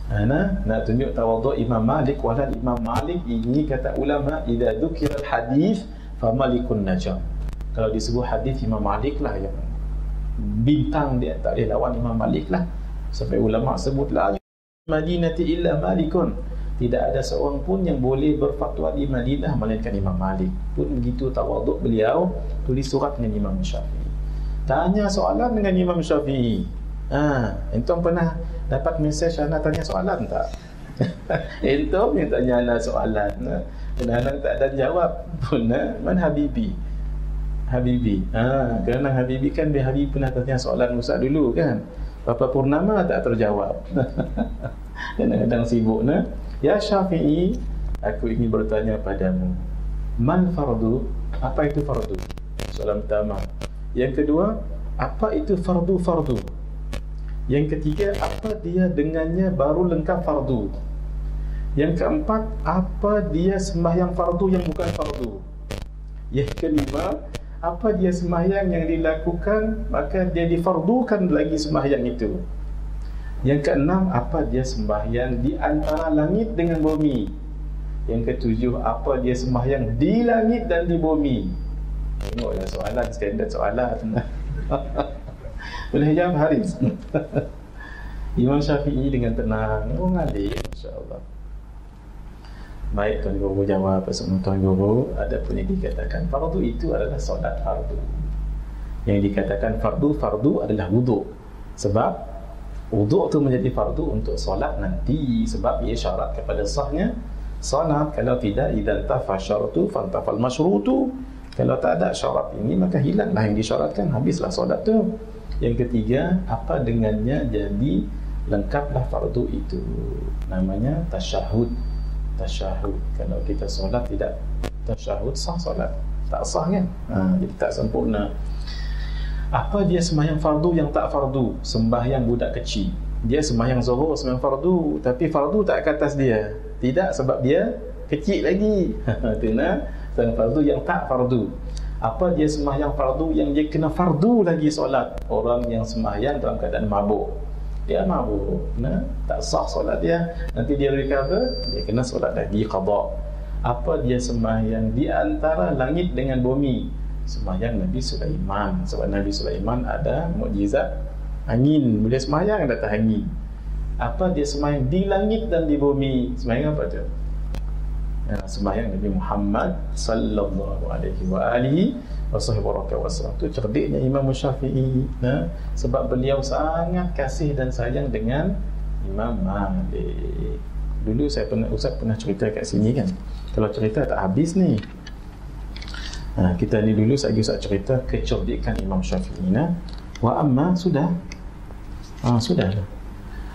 Nah, nak tunjuk tawaduk Imam Malik. Walau Imam Malik ini kata ulama idza dzukira hadis fa malikun najam kalau disebut hadis Imam Malik lah yang bintang dia tak boleh lawan Imam Malik lah. Sampai ulama sebutlah Madinati illa Malikun tidak ada seorang pun yang boleh berfatwa di Madinah melainkan Imam Malik pun begitu tawaduk beliau tulis surat dengan Imam Syafi'i tanya soalan dengan Imam Syafi'i ha, entum pernah dapat mesej anak tanya soalan tak entum yang tanya anak soalan dan anak tak ada jawab pun mana Habibi Habibi. Ha, kerana Habibi kan dia Habibi pernah tanya soalan Ustaz dulu kan. Bapa Purnama tak terjawab. Kadang-kadang sibuk nah. Ya Syafi'i, aku ingin bertanya padamu. Man fardu? Apa itu fardu? Soalan pertama. Yang kedua, apa itu fardu-fardu? Yang ketiga, apa dia dengannya baru lengkap fardu? Yang keempat, apa dia sembahyang fardu yang bukan fardu? Yang kelima, apa dia sembahyang yang dilakukan maka dia difardukan lagi sembahyang itu yang keenam apa dia sembahyang di antara langit dengan bumi? Yang ketujuh apa dia sembahyang di langit dan di bumi? Tengoklah soalan standard soalan. Boleh jawab Haris? Imam Syafi'i dengan tenang. Oh ngalir insyaAllah. Baik Tuan Guru jawab. Semua Tuan Guru Ada pun yang dikatakan Fardu itu adalah solat fardu. Yang dikatakan fardu Fardu adalah wuduk Sebab Wuduk itu menjadi fardu untuk solat nanti Sebab ia syarat kepada sahnya. Solat Kalau tidak Idan tafa syaratu Fantafal masyrutu Kalau tak ada syarat ini Maka hilanglah yang disyaratkan. Habislah solat tu. Yang ketiga Apa dengannya jadi Lengkaplah fardu itu? Namanya tasyahud. Tasyahud. Kalau kita solat tidak tasyahud sah solat. Tak sah kan? Ha, jadi tak sempurna apa dia sembahyang fardu yang tak fardu? Sembahyang budak kecil. Dia sembahyang zuhur sembahyang fardu. Tapi fardu tak ke atas dia? Tidak sebab dia kecil lagi. Nah sembahyang fardu yang tak fardu. Apa dia sembahyang fardu yang dia kena fardu lagi solat? Orang yang sembahyang dalam keadaan mabuk. Dia mabuk nah, tak sah solat dia. Nanti dia recover dia kena solat lagi qada apa dia sembahyang di antara langit dengan bumi sembahyang Nabi Sulaiman. Sebab Nabi Sulaiman ada mukjizat angin. Boleh sembahyang datang angin. Apa dia sembahyang di langit dan di bumi? Sembahyang apa tu? Ya, sembahyang Nabi Muhammad sallallahu alaihi wa alihi wasallam tu cerdiknya Imam Syafi'i. Nah, sebab beliau sangat kasih dan sayang dengan Imam Malik. Dulu saya pernah Ustaz pernah cerita kat sini kan? Kalau cerita tak habis ni Ha, kita ni dulu saya usah cerita kecerdikan Imam Syafi'i nah. Ha. Wa amma sudah. Ha, sudah.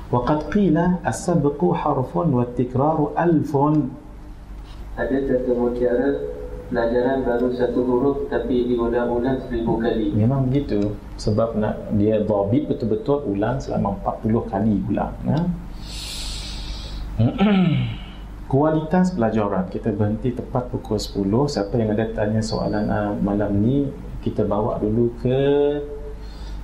Wa qad qila as-sabqu harfun wa tikraru alfun. Ada kata mutiara pelajaran baru satu huruf tapi diulang-ulang seribu kali. Memang begitu. Sebab nak dia dhabit betul-betul ulang selama 40 kali ulang. Nah. Ha. Kualitas pelajaran kita berhenti tepat pukul 10. Siapa yang ada tanya soalan uh, malam ni kita bawa dulu ke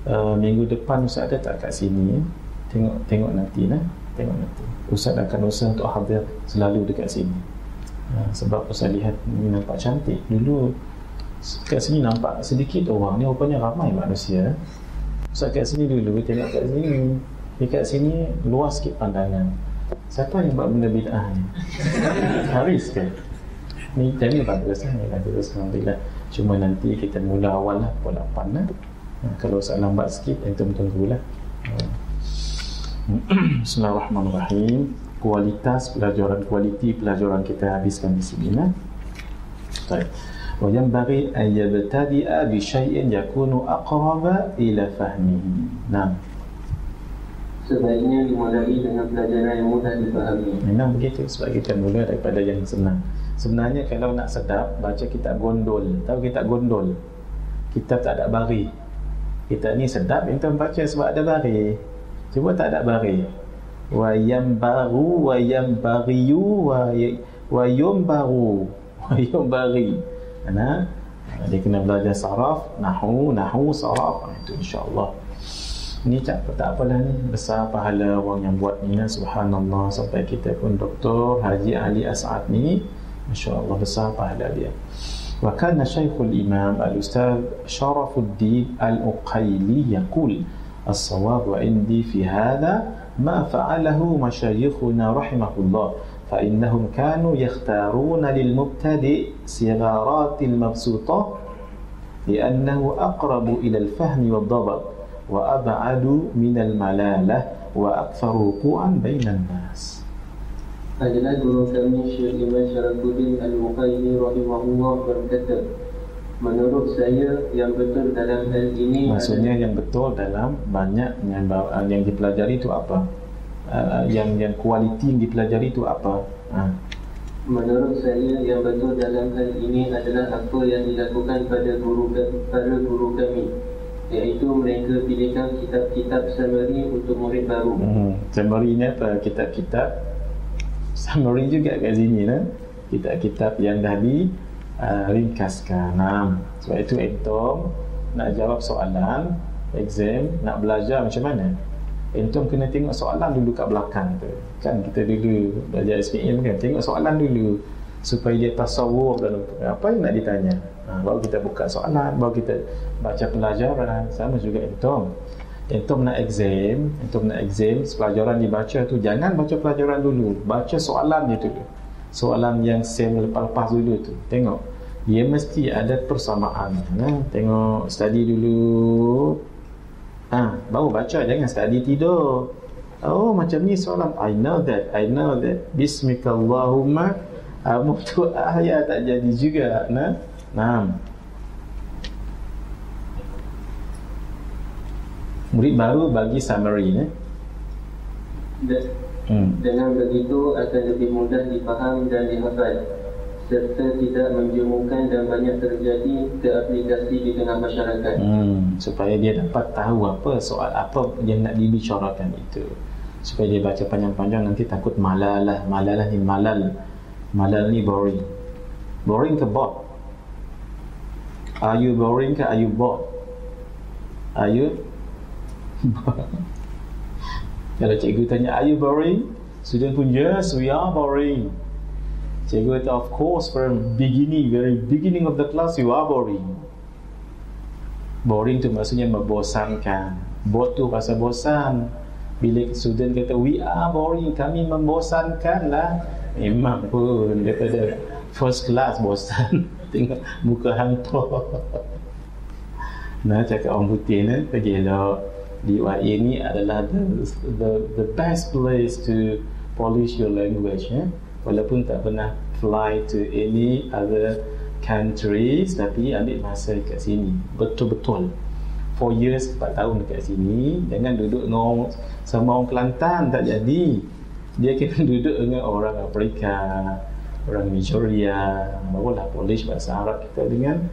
uh, minggu depan Ustaz ada tak kat sini? Tengok tengok nanti nah. Tengok nanti. Ustaz akan usaha untuk hadir selalu dekat sini. Ha, sebab Ustaz lihat ni nampak cantik. Dulu kat sini nampak sedikit orang ni rupanya ramai manusia. Ustaz kat sini dulu tengok kat sini. Dekat sini luas sikit pandangan. Siapa yang buat benda bid'ah ni? Haris ke? Ni jadi bagus lah, ni bagus Alhamdulillah. Cuma nanti kita mula awal lah, pukul 8 lah. Ha, kalau saya lambat sikit, yang tunggu lah. Bismillahirrahmanirrahim. Kualitas pelajaran, kualiti pelajaran kita habiskan di sini. Nah. Baik. وينبغي أن يبتدئ بشيء يكون أقرب إلى فهمه نعم Sebaiknya dimulai dengan pelajaran yang mudah dipahami. Memang begitu sebab kita mula daripada yang senang. Sebenarnya kalau nak sedap baca kitab gondol. Tahu kitab gondol? Kitab tak ada bari. Kita ni sedap yang baca sebab ada bari. Cuba tak ada bari. Wa yam baru wa yam bariyu wa wa yum baru wa yum bari. Ana dia kena belajar saraf, nahu, nahu, saraf. Itu insya-Allah ni tak, tak apalah ni. Besar pahala orang yang buat ni ya. subhanallah sampai kita pun doktor Haji Ali As'ad ni Masya Allah besar pahala dia. وكان شيخ الإمام الأستاذ شرف الدين الأقيلي يقول الصواب عندي في هذا ما فعله مشايخنا رحمه الله فإنهم كانوا يختارون للمبتدئ صغارات المبسوطة لأنه أقرب إلى الفهم والضبط wa ab'adu minal malalah wa aktsaru quan bainan nas. Adalah guru kami Syekh Iman Syarafuddin Al-Muqayyi rahimahullah berkata Menurut saya yang betul dalam hal ini Maksudnya yang betul dalam banyak yang, ah, yang dipelajari itu apa? Uh, yang yang kualiti yang dipelajari itu apa? Uh. Menurut saya yang betul dalam hal ini adalah apa yang dilakukan pada guru para guru kami iaitu mereka pilihkan kitab-kitab summary untuk murid baru. Hmm. Summary ni apa? Kitab-kitab summary juga kat sini lah. Kitab-kitab yang dah di uh, ringkaskan. Nah, sebab itu entom nak jawab soalan exam, nak belajar macam mana? Entom kena tengok soalan dulu kat belakang tu. Kan kita dulu belajar SPM kan, tengok soalan dulu supaya dia tasawur dan apa yang nak ditanya. Ha, baru kita buka soalan, baru kita baca pelajaran. Sama juga entom. Entom nak exam, entom nak exam, pelajaran dibaca tu jangan baca pelajaran dulu, baca soalan dia dulu. Soalan yang sem lepas-lepas dulu tu. Tengok. Dia mesti ada persamaan. Ha, tengok study dulu. Ah, ha, baru baca jangan study tidur. Oh, macam ni soalan. I know that. I know that. Bismillahirrahmanirrahim. Ah, mutu ayat tak jadi juga. Nah. Nah. Murid baru bagi summary eh. Hmm. Dengan begitu akan lebih mudah dipaham dan dihafal serta tidak menjemukan dan banyak terjadi keaplikasi di tengah masyarakat. Hmm. Supaya dia dapat tahu apa soal apa yang nak dibicarakan itu. Supaya dia baca panjang-panjang nanti takut malalah. Malalah ni malal. Malal ni boring. Boring ke bored? Are you boring ke are you bored? Are you? Kalau cikgu tanya, are you boring? Student pun, yes, we are boring. Cikgu kata, of course, from beginning, very beginning of the class, you are boring. Boring tu maksudnya membosankan. Bored tu rasa bosan. Bila student kata, we are boring, kami membosankan lah. Memang pun, daripada first class bosan. Tengok muka hantar. Nah, cakap orang putih ni, pergi elok di UAE ni adalah the, the the best place to polish your language ya. Walaupun tak pernah fly to any other countries tapi ambil masa kat sini betul-betul 4 years 4 tahun dekat sini jangan duduk dengan sama orang Kelantan tak jadi dia kena duduk dengan orang Afrika orang Nigeria barulah polish bahasa Arab kita dengan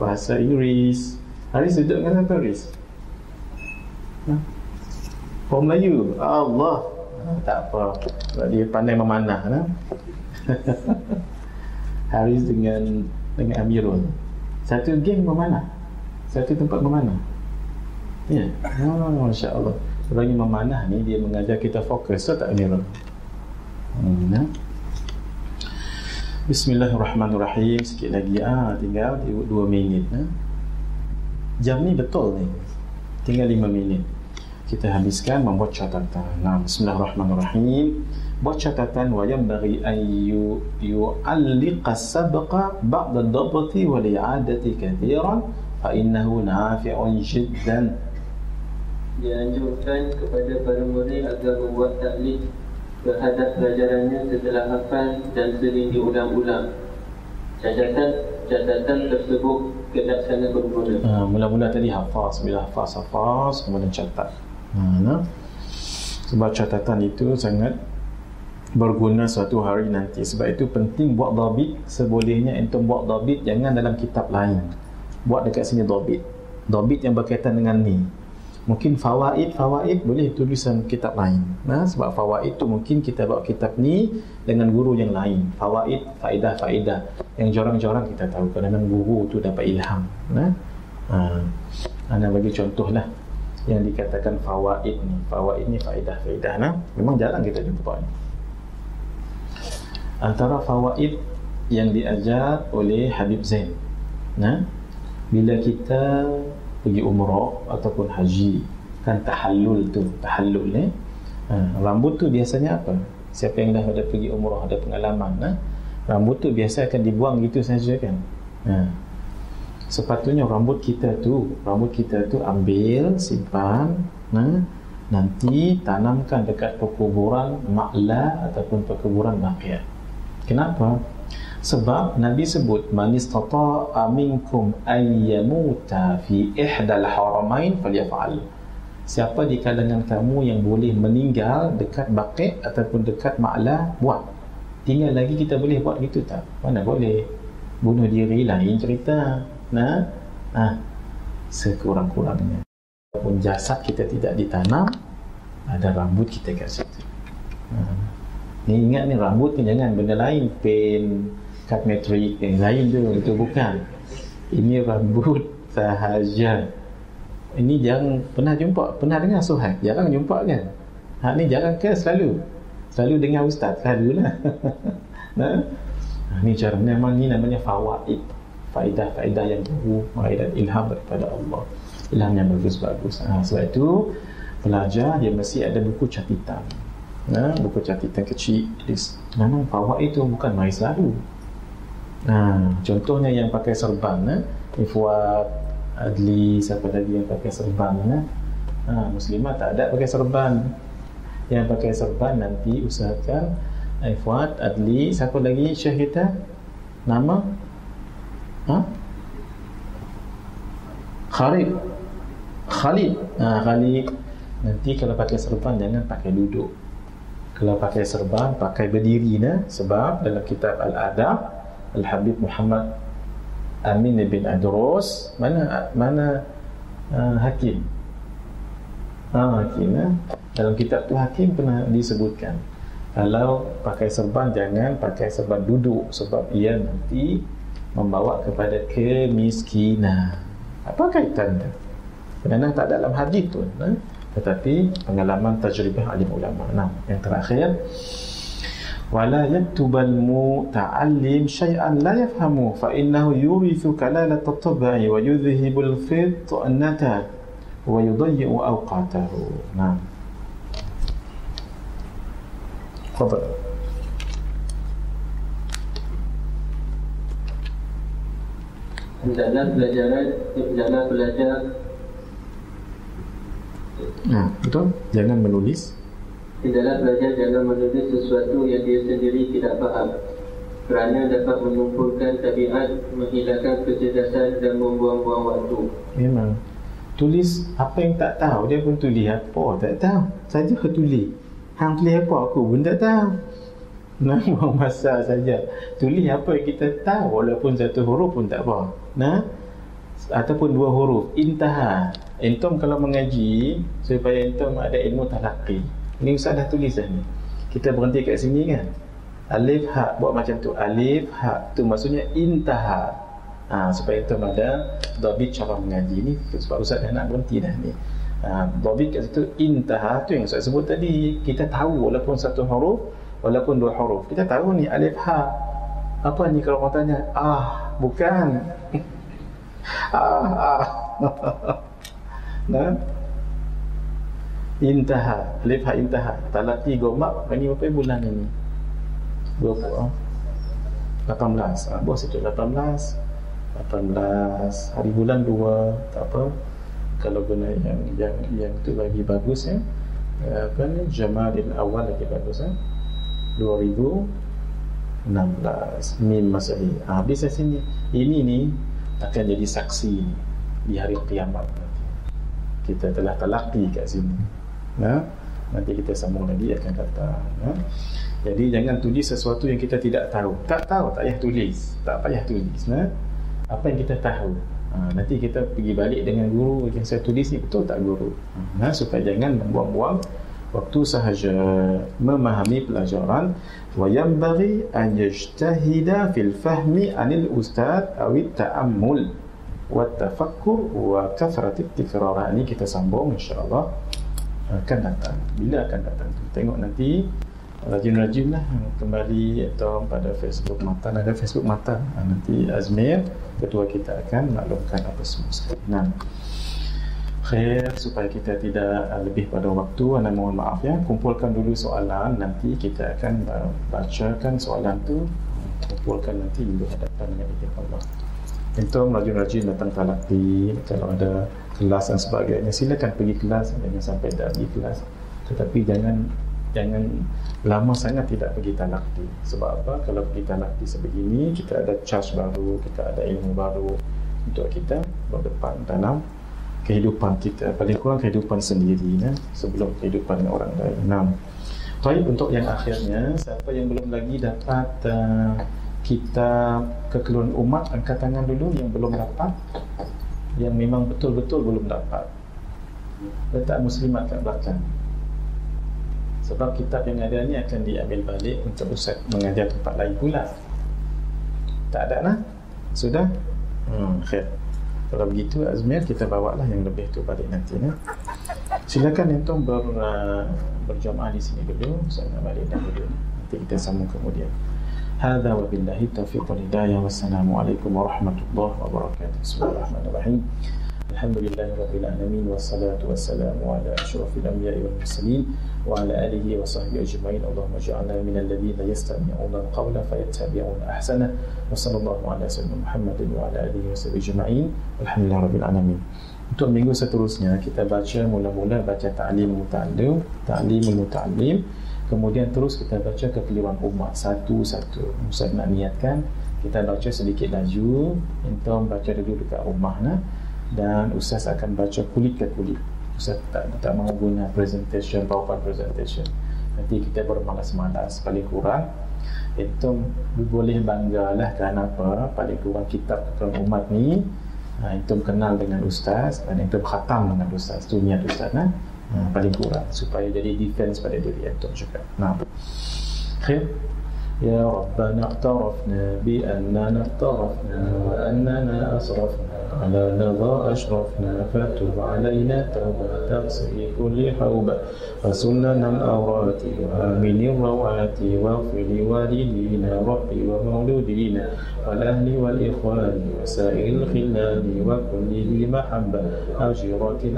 bahasa Inggeris. Haris duduk dengan siapa Haris? Ha? Orang Melayu? Allah. Ha, tak apa. Sebab dia pandai memanah ha? Haris dengan dengan Amirul. Satu geng memanah. Satu tempat memanah. Ya. Oh, Masya Allah orang yang memanah ni dia mengajar kita fokus. So tak Amirul? Hmm, ya? Bismillahirrahmanirrahim. Sikit lagi. Ah tinggal 2 minit ha? jam ni betul ni. Tinggal 5 minit. Kita habiskan membuat catatan. Nah bismillahirrahmanirrahim. Buat catatan wa yanbaghi an yu yu'alliqa sabqa ba'da ad-dabti wa li'adati kathiran fa innahu nafi'un jiddan. Dianjurkan kepada para murid agar membuat taklid terhadap pelajarannya setelah hafal dan sering diulang-ulang catatan catatan tersebut kedap sana berguna. Ha, mula-mula tadi hafaz, bila hafaz, hafaz, kemudian catat. Ha, nah. Sebab catatan itu sangat berguna suatu hari nanti. Sebab itu penting buat dabit, sebolehnya entum buat dabit jangan dalam kitab lain. Buat dekat sini dabit. Dabit yang berkaitan dengan ni mungkin fawaid fawaid boleh tulisan kitab lain. Nah sebab fawaid tu mungkin kita bawa kitab ni dengan guru yang lain. Fawaid faedah faedah yang jarang-jarang kita tahu. Kerana guru tu dapat ilham nah ha. anda bagi contoh lah yang dikatakan fawaid ni. Fawaid ni faedah faedah nah. Memang jarang kita jumpa ni. Antara fawaid yang diajar oleh Habib Zain nah. Bila kita pergi umrah ataupun haji kan tahallul tu tahallul ni ha, rambut tu biasanya apa siapa yang dah ada pergi umrah ada pengalaman ha? rambut tu biasa akan dibuang gitu saja kan ha. sepatutnya rambut kita tu rambut kita tu ambil simpan ha? nanti tanamkan dekat perkuburan makla ataupun perkuburan baqiyah kenapa sebab Nabi sebut man istata'a minkum ayyamuta fi ihdal haramain falyaf'al. Siapa di kalangan kamu yang boleh meninggal dekat Baqi ataupun dekat Ma'la buat. Tinggal lagi kita boleh buat gitu tak? Mana boleh? Bunuh diri lain cerita. Nah, ah, sekurang-kurangnya. Walaupun jasad kita tidak ditanam, ada rambut kita kat situ. Ha. Ni ingat ni rambut ni jangan benda lain pen kad metrik yang lain tu itu bukan? Ini rambut sahaja ini jangan pernah jumpa pernah dengar suhat jarang jumpa kan? Hak ni jarang ke selalu? Selalu dengar ustaz selalu lah. Nah. Ha, ni cara memang ni namanya fawaid. Faedah-faedah yang baru faedah ilham daripada Allah. Ilham yang bagus-bagus. Ha, sebab itu pelajar dia mesti ada buku catatan. Nah buku catatan kecil. Memang fawaid itu bukan main selalu Ha, contohnya yang pakai serban eh? Ifwat Adli siapa lagi yang pakai serban eh? ha, Muslimah tak ada pakai serban Yang pakai serban nanti usahakan Ifwat Adli siapa lagi syekh kita Nama ha? Khalid Khalid ha, Khalid Nanti kalau pakai serban jangan pakai duduk Kalau pakai serban pakai berdiri nah? Sebab dalam kitab Al-Adab Al-Habib Muhammad Amin bin Adros mana mana uh, hakim? Ah, hakim eh? dalam kitab tu hakim pernah disebutkan kalau pakai serban jangan pakai serban duduk sebab ia nanti membawa kepada kemiskinan. Apa kaitannya kerana tak dalam hadis tu eh? tetapi pengalaman tajribah alim ulama. Nah yang terakhir ولا يكتب المتعلم شيئا لا يفهمه فإنه يورث كلالة الطبع ويذهب الفطنة ويضيع أوقاته نعم تفضل Hendaklah pelajaran, hendaklah belajar. Nah, betul. Jangan menulis Tidaklah belajar jangan menulis sesuatu yang dia sendiri tidak faham kerana dapat mengumpulkan tabiat, menghilangkan kecerdasan dan membuang-buang waktu. Memang. Tulis apa yang tak tahu, dia pun tulis apa, tak tahu. Saja tulis. Hang tulis apa, aku pun tak tahu. Nah, buang masa saja. Tulis apa yang kita tahu walaupun satu huruf pun tak apa. Nah, ataupun dua huruf. Intaha. Entom kalau mengaji supaya entom ada ilmu talaqi. Ini Ustaz dah tulis dah ni. Kita berhenti kat sini kan. Alif ha buat macam tu. Alif ha tu maksudnya intaha. Ha, supaya entom ada dhabit cara mengaji ni sebab Ustaz dah nak berhenti dah ni. Ha, dhabit kat situ intaha tu yang Ustaz sebut tadi. Kita tahu walaupun satu huruf walaupun dua huruf. Kita tahu ni alif ha. Apa ni kalau orang tanya? Ah, bukan. ah, ah. nah. Intaha, alif ha intaha. Talati gomak ini berapa bulan ini? Berapa? 18. Ah, bos itu 18. 18 hari bulan 2 tak apa. Kalau guna yang yang yang tu lagi bagus ya. Apa ni? Jamalil awal lagi bagus ya. 2016 Mim ha, Habis dari sini. Ini ni akan jadi saksi Di hari kiamat. Kita telah telaki kat sini nah, Nanti kita sambung lagi akan datang nah. Jadi jangan tulis sesuatu yang kita tidak tahu. Tak tahu tak payah tulis. Tak payah tulis nah. Apa yang kita tahu? Ha, Nanti kita pergi balik dengan guru Yang saya tulis ni. Betul tak guru? Nah, Supaya jangan membuang-buang waktu sahaja. Memahami pelajaran. Wa yanbaghi an yajtahida fil fahmi anil ustad aw ta'ammul wa tafakkur wa kathrat tikrar ini kita sambung insyaallah akan datang. Bila akan datang tengok nanti rajin-rajin lah kembali atau pada Facebook Mata. Ada Facebook Mata. Nanti Azmir ketua kita akan maklumkan apa semua sekali. Nah. Khair supaya kita tidak uh, lebih pada waktu. Anda mohon maaf ya. Kumpulkan dulu soalan. Nanti kita akan bacakan soalan tu. Kumpulkan nanti minggu hadapan dengan Allah. Itu rajin-rajin datang talaqi kalau ada kelas dan sebagainya. Silakan pergi kelas jangan sampai tak pergi kelas. Tetapi jangan jangan lama sangat tidak pergi talaqi sebab apa? Kalau pergi talaqi sebegini kita ada charge baru kita ada ilmu baru untuk kita berdepan dalam kehidupan kita. Paling kurang kehidupan sendiri ya, sebelum kehidupan orang lain. Enam Baik untuk yang akhirnya siapa yang belum lagi dapat uh, kita kekeluaran umat angkat tangan dulu. Yang belum dapat yang memang betul-betul belum dapat letak muslimat kat belakang sebab kitab yang ada ni akan diambil balik untuk Ustaz mengajar tempat lain pula tak ada lah sudah hmm, khair kalau begitu Azmir kita bawa lah yang lebih tu balik nanti ya. Silakan yang tu ber, uh, di sini dulu. Saya nak balik dulu. Nanti kita sambung kemudian. هذا وبالله التوفيق والهداية. والسلام عليكم ورحمة الله وبركاته. بسم الله الرحمن الرحيم. الحمد لله رب العالمين والصلاة والسلام على أشرف الأنبياء والمرسلين وعلى آله وصحبه أجمعين. اللهم اجعلنا من الذين يستمعون القول فيتبعون أحسنه. وصلى الله على سيدنا محمد وعلى آله وصحبه أجمعين. والحمد لله رب العالمين. Untuk minggu seterusnya kita baca mula-mula baca ta'lim muta'allim, ta'lim muta'allim, kemudian terus kita baca kekeliruan umat. Satu-satu. Ustaz nak niatkan kita baca sedikit laju, kita baca dulu dekat rumah nah dan Ustaz akan baca kulit ke kulit. Ustaz tak, tak mahu guna presentation, PowerPoint presentation. Nanti kita bermalas-malas paling kurang. Itu boleh banggalah kerana apa? Paling kurang kitab kekeliruan umat ni Ha, itu kenal dengan ustaz dan itu khatam dengan ustaz. Tu niat ustaz nah ha, paling kurang supaya jadi defense pada diri itu juga. Nah khair يا ربنا اعترفنا بأننا اعترفنا وأننا أسرفنا على لظى أشرفنا فتب علينا توبة تغسل كل حوبة فسننا الأورات وآمن الروعات واغفر لوالدينا ربي ومولودينا والأهل والإخوان وسائر الخلان وكل ذي محبة أو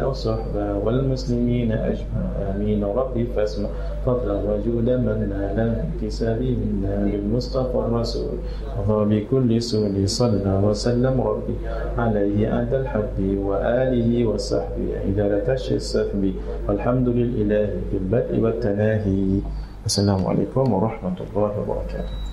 أو صحبة والمسلمين أجمع آمين. ربي فاسمع. فضلا وجود من نال انتساب منا للمصطفى الرسول وبكل سؤل صلى وسلم ربي عليه أنت الحب وآله وصحبه عدالة السحب والحمد لله في البدء والتناهي. السلام عليكم ورحمة الله وبركاته.